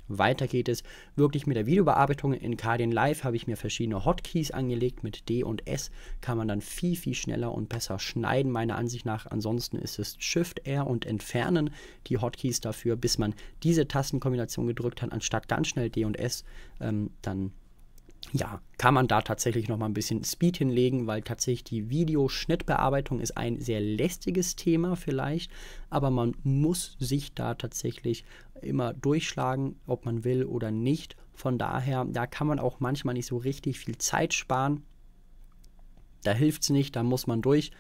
Weiter geht es wirklich mit der Videobearbeitung. In Cardin Live habe ich mir verschiedene Hotkeys angelegt. Mit D und S kann man dann viel, viel schneller und besser schneiden, meiner Ansicht nach. Ansonsten ist es Shift, R und Entfernen die Hotkeys dafür, bis man diese Tastenkombination gedrückt hat, anstatt ganz schnell D und S. Ähm, dann ja, kann man da tatsächlich noch mal ein bisschen Speed hinlegen, weil tatsächlich die Videoschnittbearbeitung ist ein sehr lästiges Thema vielleicht, aber man muss sich da tatsächlich immer durchschlagen, ob man will oder nicht. Von daher, da kann man auch manchmal nicht so richtig viel Zeit sparen. Da hilft es nicht, da muss man durch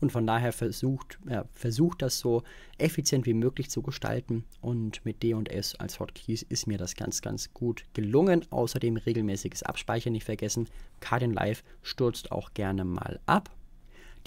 und von daher versucht, ja, versucht das so effizient wie möglich zu gestalten und mit D und S als Hotkeys ist mir das ganz, ganz gut gelungen. Außerdem regelmäßiges Abspeichern nicht vergessen. Cardin Live stürzt auch gerne mal ab.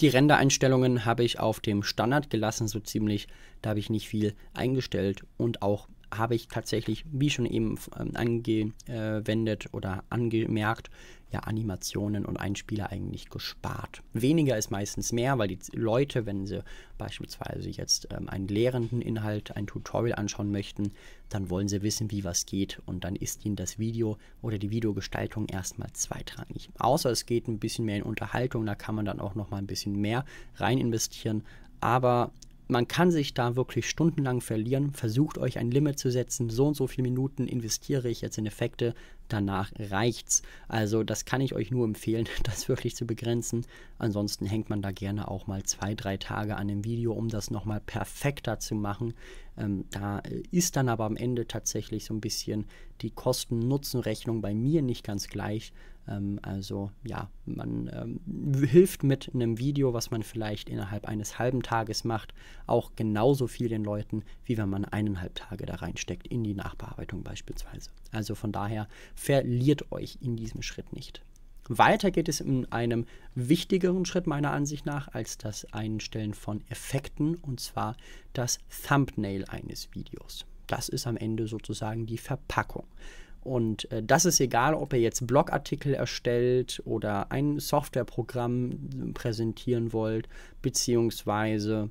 Die Rendereinstellungen habe ich auf dem Standard gelassen, so ziemlich. Da habe ich nicht viel eingestellt und auch habe ich tatsächlich, wie schon eben ähm, angewendet oder angemerkt, ja, Animationen und Einspieler eigentlich gespart. Weniger ist meistens mehr, weil die Leute, wenn sie beispielsweise jetzt ähm, einen lehrenden Inhalt, ein Tutorial anschauen möchten, dann wollen sie wissen, wie was geht und dann ist ihnen das Video oder die Videogestaltung erstmal zweitrangig. Außer es geht ein bisschen mehr in Unterhaltung, da kann man dann auch noch mal ein bisschen mehr rein investieren. Aber man kann sich da wirklich stundenlang verlieren. Versucht euch ein Limit zu setzen. So und so viele Minuten investiere ich jetzt in Effekte. Danach reicht's. Also, das kann ich euch nur empfehlen, das wirklich zu begrenzen. Ansonsten hängt man da gerne auch mal zwei, drei Tage an dem Video, um das nochmal perfekter zu machen. Ähm, da ist dann aber am Ende tatsächlich so ein bisschen die Kosten-Nutzen-Rechnung bei mir nicht ganz gleich. Ähm, also ja, man ähm, hilft mit einem Video, was man vielleicht innerhalb eines halben Tages macht, auch genauso viel den Leuten, wie wenn man eineinhalb Tage da reinsteckt in die Nachbearbeitung beispielsweise. Also von daher verliert euch in diesem Schritt nicht. Weiter geht es in einem wichtigeren Schritt meiner Ansicht nach als das Einstellen von Effekten und zwar das Thumbnail eines Videos. Das ist am Ende sozusagen die Verpackung. Und äh, das ist egal, ob ihr jetzt Blogartikel erstellt oder ein Softwareprogramm präsentieren wollt, beziehungsweise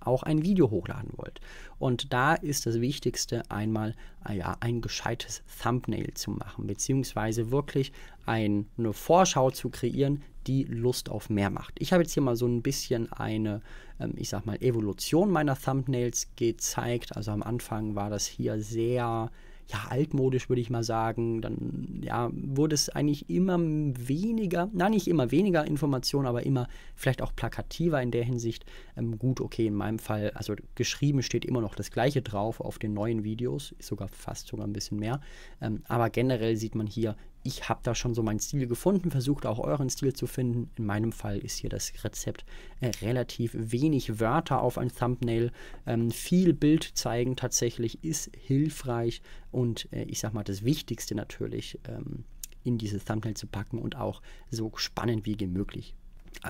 auch ein Video hochladen wollt. Und da ist das Wichtigste einmal äh, ja, ein gescheites Thumbnail zu machen, beziehungsweise wirklich ein, eine Vorschau zu kreieren, die Lust auf mehr macht. Ich habe jetzt hier mal so ein bisschen eine, ähm, ich sag mal, Evolution meiner Thumbnails gezeigt. Also am Anfang war das hier sehr ja, altmodisch, würde ich mal sagen. Dann ja, wurde es eigentlich immer weniger, na nicht immer weniger Informationen, aber immer vielleicht auch plakativer in der Hinsicht. Ähm, gut, okay, in meinem Fall, also geschrieben steht immer noch das gleiche drauf auf den neuen Videos, ist sogar fast sogar ein bisschen mehr. Ähm, aber generell sieht man hier ich habe da schon so meinen Stil gefunden, versucht auch euren Stil zu finden. In meinem Fall ist hier das Rezept äh, relativ wenig Wörter auf ein Thumbnail. Ähm, viel Bild zeigen tatsächlich ist hilfreich und äh, ich sag mal das Wichtigste natürlich ähm, in dieses Thumbnail zu packen und auch so spannend wie möglich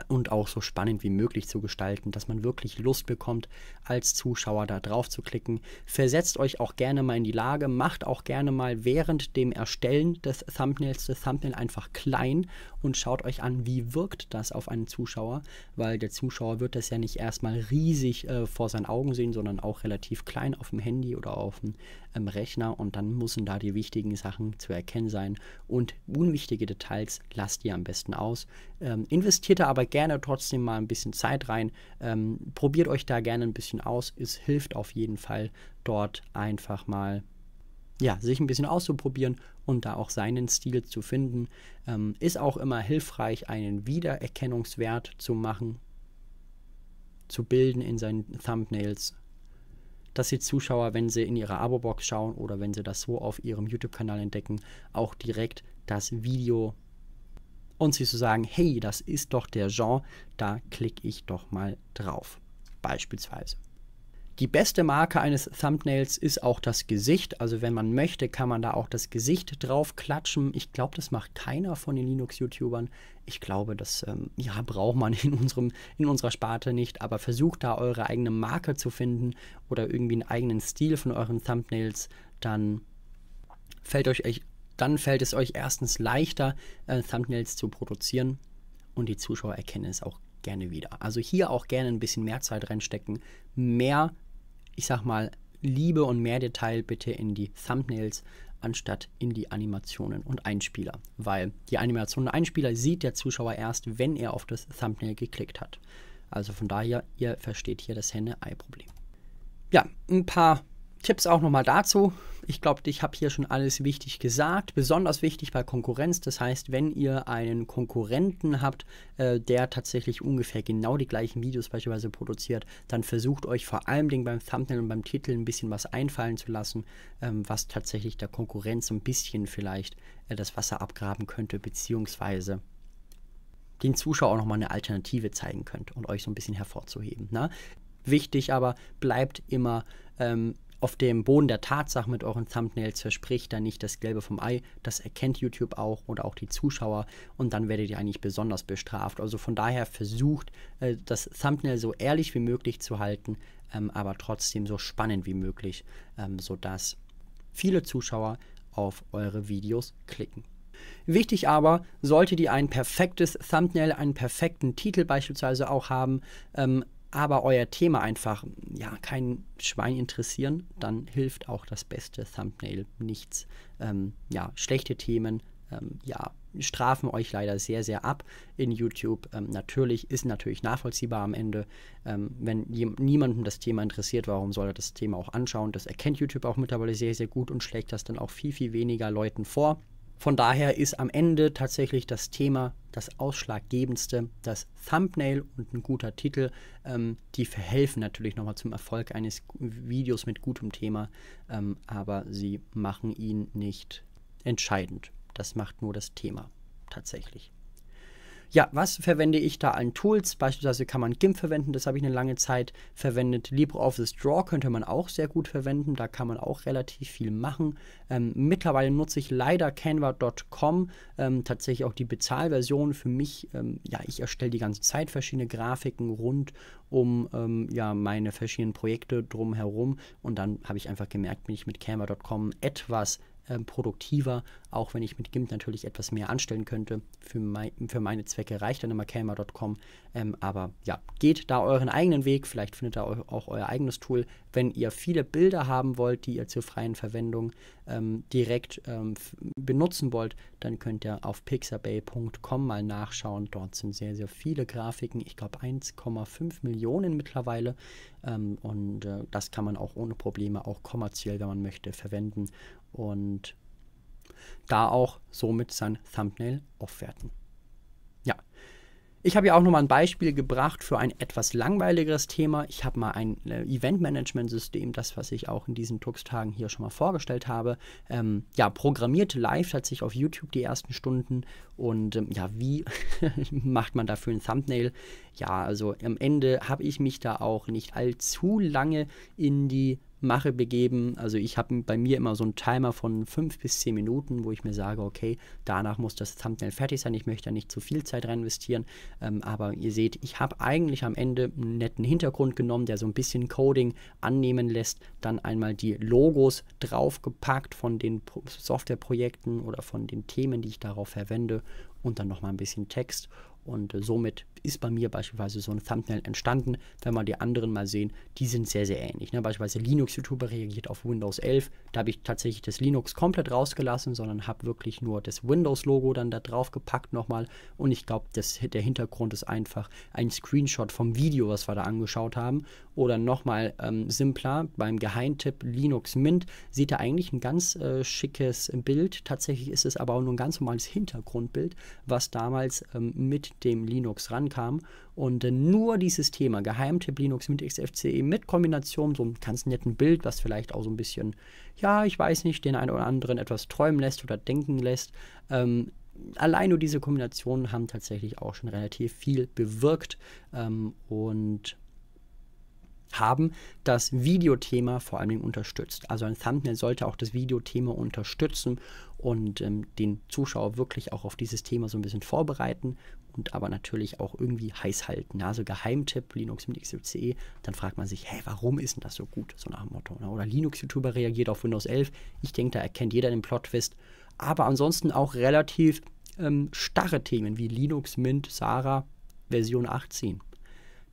und auch so spannend wie möglich zu gestalten, dass man wirklich Lust bekommt, als Zuschauer da drauf zu klicken. Versetzt euch auch gerne mal in die Lage, macht auch gerne mal während dem Erstellen des Thumbnails das Thumbnail einfach klein und schaut euch an, wie wirkt das auf einen Zuschauer, weil der Zuschauer wird das ja nicht erstmal riesig äh, vor seinen Augen sehen, sondern auch relativ klein auf dem Handy oder auf dem ähm, Rechner und dann müssen da die wichtigen Sachen zu erkennen sein und unwichtige Details lasst ihr am besten aus. Ähm, investiert da aber gerne trotzdem mal ein bisschen Zeit rein. Ähm, probiert euch da gerne ein bisschen aus. Es hilft auf jeden Fall dort einfach mal ja, sich ein bisschen auszuprobieren und da auch seinen Stil zu finden. Ähm, ist auch immer hilfreich, einen Wiedererkennungswert zu machen, zu bilden in seinen Thumbnails dass die Zuschauer, wenn sie in ihre Abo-Box schauen oder wenn sie das so auf ihrem YouTube-Kanal entdecken, auch direkt das Video und sie zu so sagen, hey, das ist doch der Jean, da klicke ich doch mal drauf. Beispielsweise. Die beste Marke eines Thumbnails ist auch das Gesicht. Also wenn man möchte, kann man da auch das Gesicht drauf klatschen. Ich glaube, das macht keiner von den Linux-YouTubern. Ich glaube, das ähm, ja, braucht man in, unserem, in unserer Sparte nicht. Aber versucht da eure eigene Marke zu finden oder irgendwie einen eigenen Stil von euren Thumbnails. Dann fällt, euch, dann fällt es euch erstens leichter, äh, Thumbnails zu produzieren. Und die Zuschauer erkennen es auch gerne wieder. Also hier auch gerne ein bisschen mehr Zeit reinstecken, mehr ich sag mal, Liebe und mehr Detail bitte in die Thumbnails anstatt in die Animationen und Einspieler, weil die Animationen und Einspieler sieht der Zuschauer erst, wenn er auf das Thumbnail geklickt hat. Also von daher, ihr versteht hier das Henne-Ei-Problem. Ja, ein paar Tipps auch nochmal dazu. Ich glaube, ich habe hier schon alles wichtig gesagt. Besonders wichtig bei Konkurrenz. Das heißt, wenn ihr einen Konkurrenten habt, äh, der tatsächlich ungefähr genau die gleichen Videos beispielsweise produziert, dann versucht euch vor allem beim Thumbnail und beim Titel ein bisschen was einfallen zu lassen, ähm, was tatsächlich der Konkurrenz ein bisschen vielleicht äh, das Wasser abgraben könnte, beziehungsweise den Zuschauer auch nochmal eine Alternative zeigen könnte und euch so ein bisschen hervorzuheben. Ne? Wichtig aber, bleibt immer ähm, auf dem Boden der Tatsache mit euren Thumbnails verspricht da nicht das Gelbe vom Ei. Das erkennt YouTube auch oder auch die Zuschauer und dann werdet ihr eigentlich besonders bestraft. Also von daher versucht, äh, das Thumbnail so ehrlich wie möglich zu halten, ähm, aber trotzdem so spannend wie möglich, ähm, sodass viele Zuschauer auf eure Videos klicken. Wichtig aber, solltet ihr ein perfektes Thumbnail, einen perfekten Titel beispielsweise auch haben, ähm, aber euer Thema einfach ja kein Schwein interessieren, dann hilft auch das beste Thumbnail nichts. Ähm, ja, schlechte Themen, ähm, ja, strafen euch leider sehr, sehr ab in YouTube. Ähm, natürlich ist natürlich nachvollziehbar am Ende, ähm, wenn niemandem das Thema interessiert, warum soll er das Thema auch anschauen? Das erkennt YouTube auch mittlerweile sehr, sehr gut und schlägt das dann auch viel, viel weniger Leuten vor. Von daher ist am Ende tatsächlich das Thema das Ausschlaggebendste, das Thumbnail und ein guter Titel, ähm, die verhelfen natürlich nochmal zum Erfolg eines Videos mit gutem Thema, ähm, aber sie machen ihn nicht entscheidend. Das macht nur das Thema tatsächlich. Ja, was verwende ich da an Tools? Beispielsweise kann man GIMP verwenden, das habe ich eine lange Zeit verwendet. LibreOffice Draw könnte man auch sehr gut verwenden, da kann man auch relativ viel machen. Ähm, mittlerweile nutze ich leider Canva.com, ähm, tatsächlich auch die Bezahlversion für mich. Ähm, ja, ich erstelle die ganze Zeit verschiedene Grafiken rund um ähm, ja, meine verschiedenen Projekte drumherum und dann habe ich einfach gemerkt, bin ich mit Canva.com etwas ähm, produktiver, auch wenn ich mit GIMP natürlich etwas mehr anstellen könnte. Für, mein, für meine Zwecke reicht dann immer Camera.com. Ähm, aber ja, geht da euren eigenen Weg. Vielleicht findet ihr auch euer eigenes Tool. Wenn ihr viele Bilder haben wollt, die ihr zur freien Verwendung ähm, direkt ähm, benutzen wollt, dann könnt ihr auf pixabay.com mal nachschauen. Dort sind sehr, sehr viele Grafiken. Ich glaube 1,5 Millionen mittlerweile. Ähm, und äh, das kann man auch ohne Probleme, auch kommerziell, wenn man möchte, verwenden und da auch somit sein Thumbnail aufwerten. Ja, ich habe ja auch nochmal ein Beispiel gebracht für ein etwas langweiligeres Thema. Ich habe mal ein äh, Event-Management-System, das, was ich auch in diesen Tux-Tagen hier schon mal vorgestellt habe, ähm, ja, programmiert live tatsächlich auf YouTube die ersten Stunden. Und ähm, ja, wie macht man dafür ein Thumbnail? Ja, also am Ende habe ich mich da auch nicht allzu lange in die mache, begeben. Also ich habe bei mir immer so einen Timer von fünf bis zehn Minuten, wo ich mir sage, okay, danach muss das Thumbnail fertig sein. Ich möchte da nicht zu viel Zeit rein investieren. Ähm, aber ihr seht, ich habe eigentlich am Ende einen netten Hintergrund genommen, der so ein bisschen Coding annehmen lässt. Dann einmal die Logos draufgepackt von den Softwareprojekten oder von den Themen, die ich darauf verwende. Und dann nochmal ein bisschen Text und äh, somit ist bei mir beispielsweise so ein Thumbnail entstanden. Wenn wir die anderen mal sehen, die sind sehr, sehr ähnlich. Ne? Beispielsweise Linux-YouTuber reagiert auf Windows 11. Da habe ich tatsächlich das Linux komplett rausgelassen, sondern habe wirklich nur das Windows-Logo dann da drauf gepackt nochmal. Und ich glaube, der Hintergrund ist einfach ein Screenshot vom Video, was wir da angeschaut haben. Oder nochmal ähm, simpler, beim Geheimtipp Linux Mint sieht er eigentlich ein ganz äh, schickes Bild. Tatsächlich ist es aber auch nur ein ganz normales Hintergrundbild, was damals ähm, mit dem Linux rankam und äh, nur dieses Thema Geheimtipp Linux mit XFCE mit Kombination so einem ganz netten Bild, was vielleicht auch so ein bisschen, ja, ich weiß nicht, den einen oder anderen etwas träumen lässt oder denken lässt. Ähm, allein nur diese Kombinationen haben tatsächlich auch schon relativ viel bewirkt ähm, und haben das Videothema vor allem unterstützt. Also ein Thumbnail sollte auch das Videothema unterstützen und ähm, den Zuschauer wirklich auch auf dieses Thema so ein bisschen vorbereiten und aber natürlich auch irgendwie heiß halten. Also Geheimtipp Linux mit XFCE, dann fragt man sich, hey, warum ist denn das so gut? So nach dem Motto. Ne? Oder Linux-YouTuber reagiert auf Windows 11. Ich denke, da erkennt jeder den Plot-Twist. Aber ansonsten auch relativ ähm, starre Themen wie Linux Mint Sarah Version 18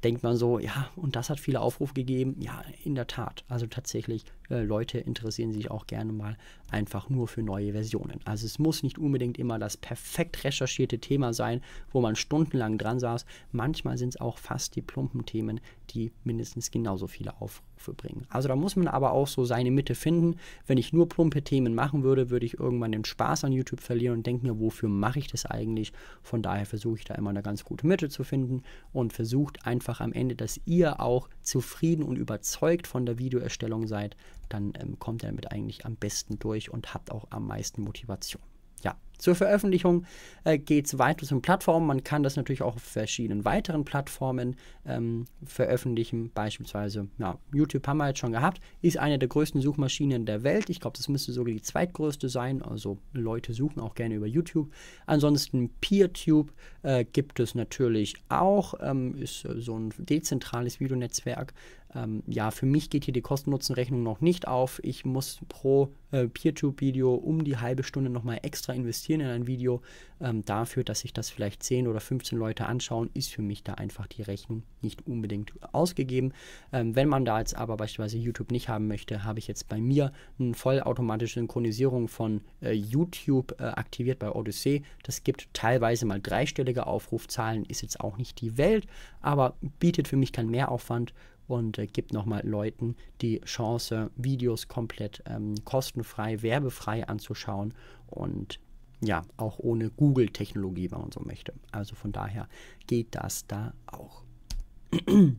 denkt man so, ja, und das hat viele Aufrufe gegeben. Ja, in der Tat. Also tatsächlich, äh, Leute interessieren sich auch gerne mal einfach nur für neue Versionen. Also es muss nicht unbedingt immer das perfekt recherchierte Thema sein, wo man stundenlang dran saß. Manchmal sind es auch fast die plumpen Themen, die mindestens genauso viele Aufrufe bringen. Also da muss man aber auch so seine Mitte finden. Wenn ich nur plumpe Themen machen würde, würde ich irgendwann den Spaß an YouTube verlieren und denke mir, wofür mache ich das eigentlich? Von daher versuche ich da immer eine ganz gute Mitte zu finden und versucht einfach am Ende, dass ihr auch zufrieden und überzeugt von der Videoerstellung seid, dann ähm, kommt ihr damit eigentlich am besten durch und habt auch am meisten Motivation. Ja, zur Veröffentlichung äh, geht es weiter zum Plattformen. Man kann das natürlich auch auf verschiedenen weiteren Plattformen ähm, veröffentlichen. Beispielsweise, ja, YouTube haben wir jetzt schon gehabt, ist eine der größten Suchmaschinen der Welt. Ich glaube, das müsste sogar die zweitgrößte sein. Also Leute suchen auch gerne über YouTube. Ansonsten PeerTube äh, gibt es natürlich auch. Ähm, ist äh, so ein dezentrales Videonetzwerk. Ähm, ja, für mich geht hier die Kosten-Nutzen-Rechnung noch nicht auf. Ich muss pro äh, PeerTube-Video um die halbe Stunde nochmal extra investieren in ein Video. Ähm, dafür, dass sich das vielleicht 10 oder 15 Leute anschauen, ist für mich da einfach die Rechnung nicht unbedingt ausgegeben. Ähm, wenn man da jetzt aber beispielsweise YouTube nicht haben möchte, habe ich jetzt bei mir eine vollautomatische Synchronisierung von äh, YouTube äh, aktiviert bei Odyssey. Das gibt teilweise mal dreistellige Aufrufzahlen, ist jetzt auch nicht die Welt, aber bietet für mich keinen Mehraufwand und äh, gibt nochmal Leuten die Chance, Videos komplett ähm, kostenfrei, werbefrei anzuschauen und ja, auch ohne Google-Technologie, wenn man so möchte. Also von daher geht das da auch.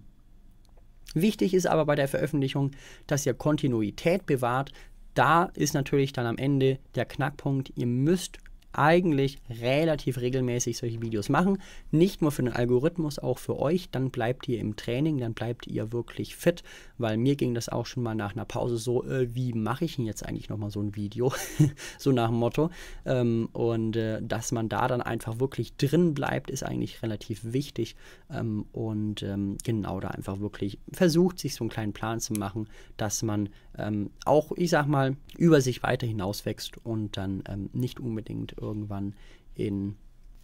Wichtig ist aber bei der Veröffentlichung, dass ihr Kontinuität bewahrt. Da ist natürlich dann am Ende der Knackpunkt, ihr müsst eigentlich relativ regelmäßig solche Videos machen. Nicht nur für den Algorithmus, auch für euch. Dann bleibt ihr im Training, dann bleibt ihr wirklich fit, weil mir ging das auch schon mal nach einer Pause so, äh, wie mache ich denn jetzt eigentlich nochmal so ein Video? so nach dem Motto. Ähm, und äh, dass man da dann einfach wirklich drin bleibt, ist eigentlich relativ wichtig. Ähm, und ähm, genau da einfach wirklich versucht, sich so einen kleinen Plan zu machen, dass man ähm, auch, ich sag mal, über sich weiter hinaus wächst und dann ähm, nicht unbedingt irgendwann in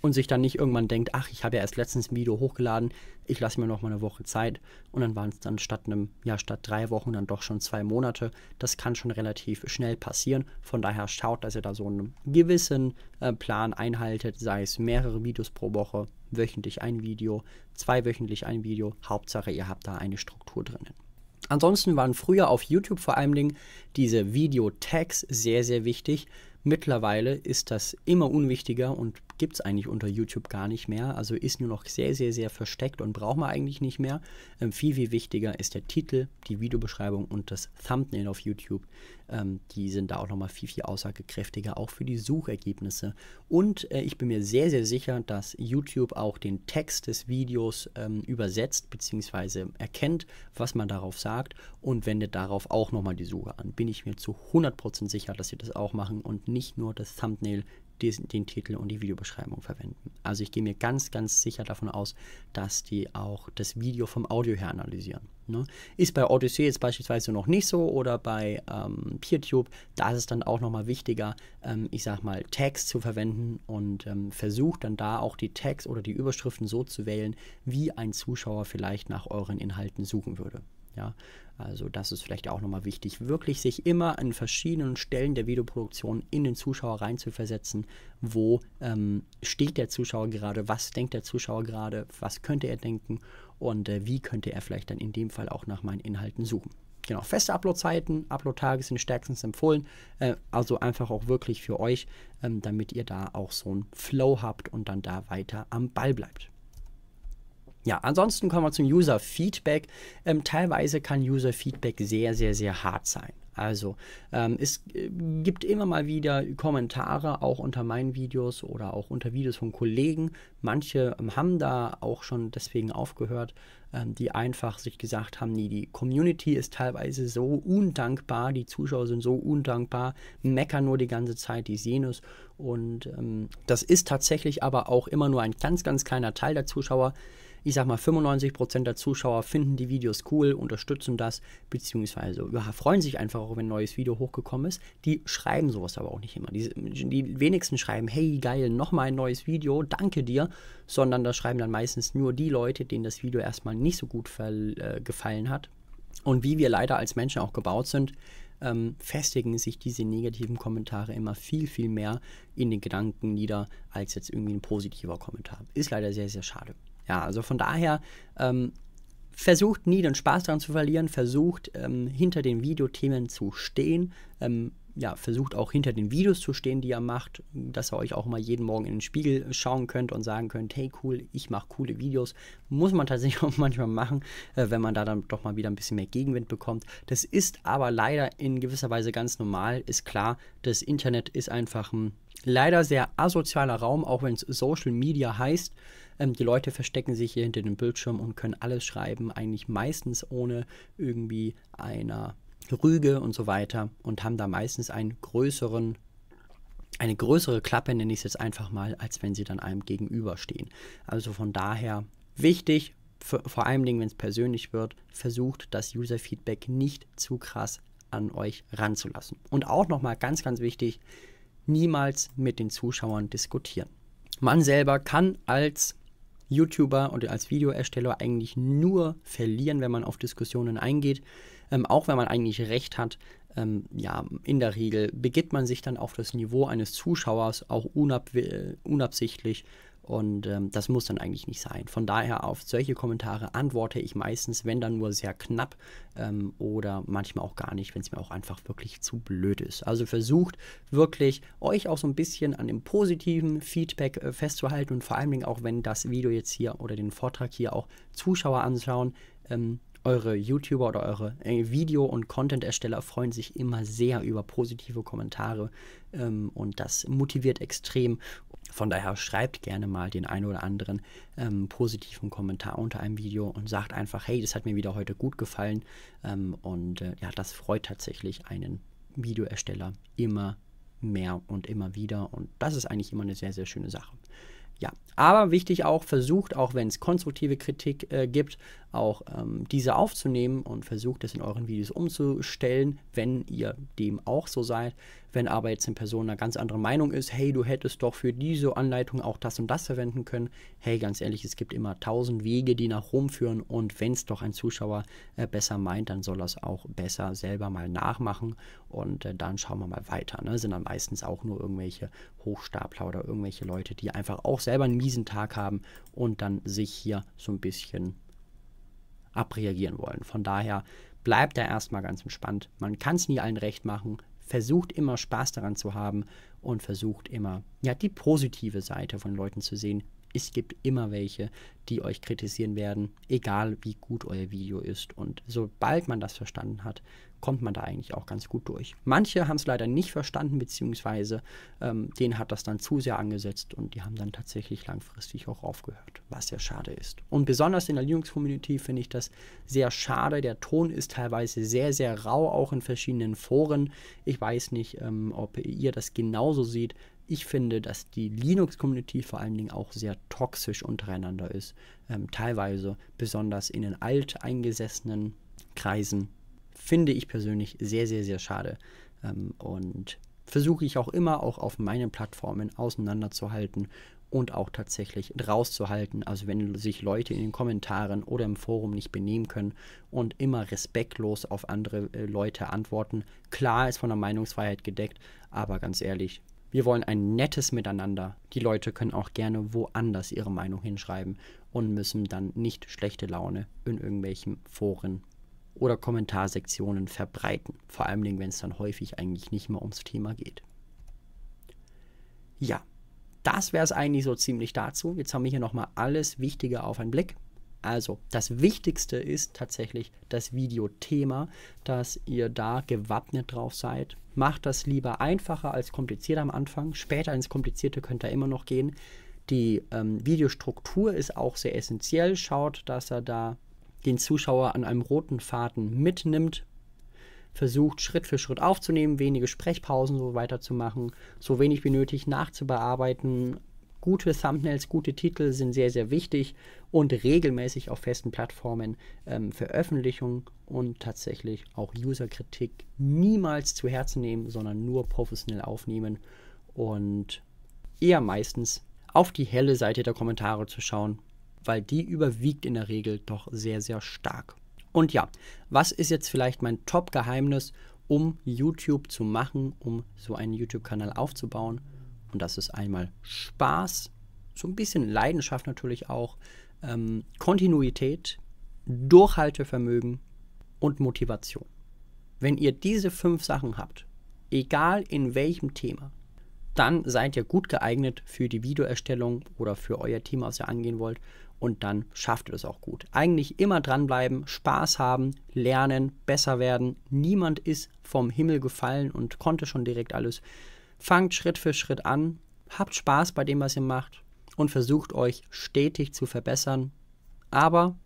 und sich dann nicht irgendwann denkt, ach, ich habe ja erst letztens ein Video hochgeladen, ich lasse mir noch mal eine Woche Zeit und dann waren es dann statt einem, ja, statt drei Wochen dann doch schon zwei Monate. Das kann schon relativ schnell passieren. Von daher schaut, dass ihr da so einen gewissen äh, Plan einhaltet, sei es mehrere Videos pro Woche, wöchentlich ein Video, zweiwöchentlich ein Video. Hauptsache, ihr habt da eine Struktur drinnen. Ansonsten waren früher auf YouTube vor allem diese Video-Tags sehr, sehr wichtig. Mittlerweile ist das immer unwichtiger und gibt es eigentlich unter YouTube gar nicht mehr. Also ist nur noch sehr, sehr, sehr versteckt und braucht man eigentlich nicht mehr. Ähm, viel, viel wichtiger ist der Titel, die Videobeschreibung und das Thumbnail auf YouTube. Ähm, die sind da auch nochmal viel, viel aussagekräftiger, auch für die Suchergebnisse. Und äh, ich bin mir sehr, sehr sicher, dass YouTube auch den Text des Videos ähm, übersetzt bzw. erkennt, was man darauf sagt und wendet darauf auch nochmal die Suche an. Bin ich mir zu 100% sicher, dass sie das auch machen und nicht nur das Thumbnail diesen, den Titel und die Videobeschreibung verwenden. Also ich gehe mir ganz, ganz sicher davon aus, dass die auch das Video vom Audio her analysieren. Ne? Ist bei Odyssey jetzt beispielsweise noch nicht so oder bei ähm, PeerTube, da ist es dann auch nochmal wichtiger, ähm, ich sag mal, Tags zu verwenden und ähm, versucht dann da auch die Tags oder die Überschriften so zu wählen, wie ein Zuschauer vielleicht nach euren Inhalten suchen würde. Ja, also das ist vielleicht auch nochmal wichtig, wirklich sich immer an verschiedenen Stellen der Videoproduktion in den Zuschauer reinzuversetzen, wo ähm, steht der Zuschauer gerade, was denkt der Zuschauer gerade, was könnte er denken und äh, wie könnte er vielleicht dann in dem Fall auch nach meinen Inhalten suchen. Genau, feste Upload-Zeiten, Upload-Tage sind stärkstens empfohlen. Äh, also einfach auch wirklich für euch, ähm, damit ihr da auch so einen Flow habt und dann da weiter am Ball bleibt. Ja, ansonsten kommen wir zum User Feedback. Ähm, teilweise kann User Feedback sehr, sehr, sehr hart sein. Also ähm, es äh, gibt immer mal wieder Kommentare, auch unter meinen Videos oder auch unter Videos von Kollegen. Manche ähm, haben da auch schon deswegen aufgehört, ähm, die einfach sich gesagt haben, nee, die Community ist teilweise so undankbar, die Zuschauer sind so undankbar, meckern nur die ganze Zeit, die sehen es. Und ähm, das ist tatsächlich aber auch immer nur ein ganz, ganz kleiner Teil der Zuschauer ich sag mal, 95% der Zuschauer finden die Videos cool, unterstützen das, beziehungsweise ja, freuen sich einfach auch, wenn ein neues Video hochgekommen ist. Die schreiben sowas aber auch nicht immer. Die, die wenigsten schreiben, hey geil, nochmal ein neues Video, danke dir, sondern das schreiben dann meistens nur die Leute, denen das Video erstmal nicht so gut äh, gefallen hat. Und wie wir leider als Menschen auch gebaut sind, ähm, festigen sich diese negativen Kommentare immer viel, viel mehr in den Gedanken nieder, als jetzt irgendwie ein positiver Kommentar. Ist leider sehr, sehr schade. Ja, also von daher ähm, versucht nie den Spaß daran zu verlieren, versucht ähm, hinter den Videothemen zu stehen, ähm, ja, versucht auch hinter den Videos zu stehen, die ihr macht, dass ihr euch auch mal jeden Morgen in den Spiegel schauen könnt und sagen könnt, hey cool, ich mache coole Videos. Muss man tatsächlich auch manchmal machen, äh, wenn man da dann doch mal wieder ein bisschen mehr Gegenwind bekommt. Das ist aber leider in gewisser Weise ganz normal, ist klar, das Internet ist einfach ein leider sehr asozialer Raum, auch wenn es Social Media heißt. Ähm, die Leute verstecken sich hier hinter dem Bildschirm und können alles schreiben, eigentlich meistens ohne irgendwie einer Rüge und so weiter und haben da meistens einen größeren eine größere Klappe, nenne ich es jetzt einfach mal, als wenn sie dann einem gegenüberstehen. Also von daher wichtig, vor allem wenn es persönlich wird, versucht das User-Feedback nicht zu krass an euch ranzulassen. Und auch nochmal ganz, ganz wichtig, niemals mit den Zuschauern diskutieren. Man selber kann als YouTuber oder als Videoersteller eigentlich nur verlieren, wenn man auf Diskussionen eingeht. Ähm, auch wenn man eigentlich recht hat, ähm, ja, in der Regel begibt man sich dann auf das Niveau eines Zuschauers auch unab unabsichtlich und ähm, das muss dann eigentlich nicht sein. Von daher auf solche Kommentare antworte ich meistens, wenn dann nur sehr knapp ähm, oder manchmal auch gar nicht, wenn es mir auch einfach wirklich zu blöd ist. Also versucht wirklich euch auch so ein bisschen an dem positiven Feedback äh, festzuhalten und vor allen Dingen auch, wenn das Video jetzt hier oder den Vortrag hier auch Zuschauer anschauen, ähm, eure YouTuber oder eure äh, Video- und Content-Ersteller freuen sich immer sehr über positive Kommentare ähm, und das motiviert extrem. Von daher schreibt gerne mal den einen oder anderen ähm, positiven Kommentar unter einem Video und sagt einfach, hey, das hat mir wieder heute gut gefallen. Ähm, und äh, ja, das freut tatsächlich einen Videoersteller immer mehr und immer wieder. Und das ist eigentlich immer eine sehr, sehr schöne Sache. Ja, aber wichtig auch, versucht, auch wenn es konstruktive Kritik äh, gibt, auch ähm, diese aufzunehmen und versucht es in euren Videos umzustellen, wenn ihr dem auch so seid. Wenn aber jetzt eine Person eine ganz andere Meinung ist, hey, du hättest doch für diese Anleitung auch das und das verwenden können. Hey, ganz ehrlich, es gibt immer tausend Wege, die nach Rom führen und wenn es doch ein Zuschauer äh, besser meint, dann soll er es auch besser selber mal nachmachen und äh, dann schauen wir mal weiter. Ne? Sind dann meistens auch nur irgendwelche Hochstapler oder irgendwelche Leute, die einfach auch selber einen miesen Tag haben und dann sich hier so ein bisschen abreagieren wollen. Von daher bleibt da erstmal ganz entspannt. Man kann es nie allen recht machen versucht immer Spaß daran zu haben und versucht immer ja die positive Seite von Leuten zu sehen. Es gibt immer welche, die euch kritisieren werden, egal wie gut euer Video ist. Und sobald man das verstanden hat, kommt man da eigentlich auch ganz gut durch. Manche haben es leider nicht verstanden, beziehungsweise ähm, denen hat das dann zu sehr angesetzt und die haben dann tatsächlich langfristig auch aufgehört, was sehr schade ist. Und besonders in der Linux-Community finde ich das sehr schade. Der Ton ist teilweise sehr, sehr rau, auch in verschiedenen Foren. Ich weiß nicht, ähm, ob ihr das genauso seht. Ich finde, dass die Linux-Community vor allen Dingen auch sehr toxisch untereinander ist. Ähm, teilweise besonders in den alteingesessenen Kreisen finde ich persönlich sehr, sehr, sehr schade. Ähm, und versuche ich auch immer, auch auf meinen Plattformen auseinanderzuhalten und auch tatsächlich rauszuhalten. Also wenn sich Leute in den Kommentaren oder im Forum nicht benehmen können und immer respektlos auf andere äh, Leute antworten. Klar ist von der Meinungsfreiheit gedeckt, aber ganz ehrlich, wir wollen ein nettes Miteinander. Die Leute können auch gerne woanders ihre Meinung hinschreiben und müssen dann nicht schlechte Laune in irgendwelchen Foren oder Kommentarsektionen verbreiten. Vor allem, wenn es dann häufig eigentlich nicht mehr ums Thema geht. Ja, das wäre es eigentlich so ziemlich dazu. Jetzt haben wir hier nochmal alles Wichtige auf einen Blick. Also, das Wichtigste ist tatsächlich das Videothema, dass ihr da gewappnet drauf seid. Macht das lieber einfacher als komplizierter am Anfang. Später ins Komplizierte könnt ihr immer noch gehen. Die ähm, Videostruktur ist auch sehr essentiell. Schaut, dass er da den Zuschauer an einem roten Faden mitnimmt. Versucht Schritt für Schritt aufzunehmen, wenige Sprechpausen so weiter zu machen, so wenig wie nötig nachzubearbeiten. Gute Thumbnails, gute Titel sind sehr, sehr wichtig und regelmäßig auf festen Plattformen ähm, Veröffentlichung und tatsächlich auch Userkritik niemals zu Herzen nehmen, sondern nur professionell aufnehmen und eher meistens auf die helle Seite der Kommentare zu schauen, weil die überwiegt in der Regel doch sehr, sehr stark. Und ja, was ist jetzt vielleicht mein Top-Geheimnis, um YouTube zu machen, um so einen YouTube-Kanal aufzubauen? Und das ist einmal Spaß, so ein bisschen Leidenschaft natürlich auch, ähm, Kontinuität, Durchhaltevermögen und Motivation. Wenn ihr diese fünf Sachen habt, egal in welchem Thema, dann seid ihr gut geeignet für die Videoerstellung oder für euer Team, was ihr angehen wollt. Und dann schafft ihr das auch gut. Eigentlich immer dranbleiben, Spaß haben, lernen, besser werden. Niemand ist vom Himmel gefallen und konnte schon direkt alles. Fangt Schritt für Schritt an, habt Spaß bei dem, was ihr macht und versucht euch stetig zu verbessern. Aber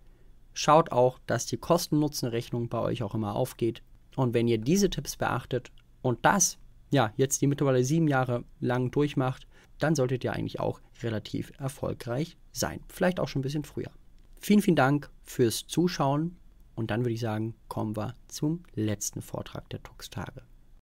schaut auch, dass die Kosten-Nutzen-Rechnung bei euch auch immer aufgeht. Und wenn ihr diese Tipps beachtet und das ja, jetzt die mittlerweile sieben Jahre lang durchmacht, dann solltet ihr eigentlich auch relativ erfolgreich sein. Vielleicht auch schon ein bisschen früher. Vielen, vielen Dank fürs Zuschauen und dann würde ich sagen, kommen wir zum letzten Vortrag der Tux-Tage.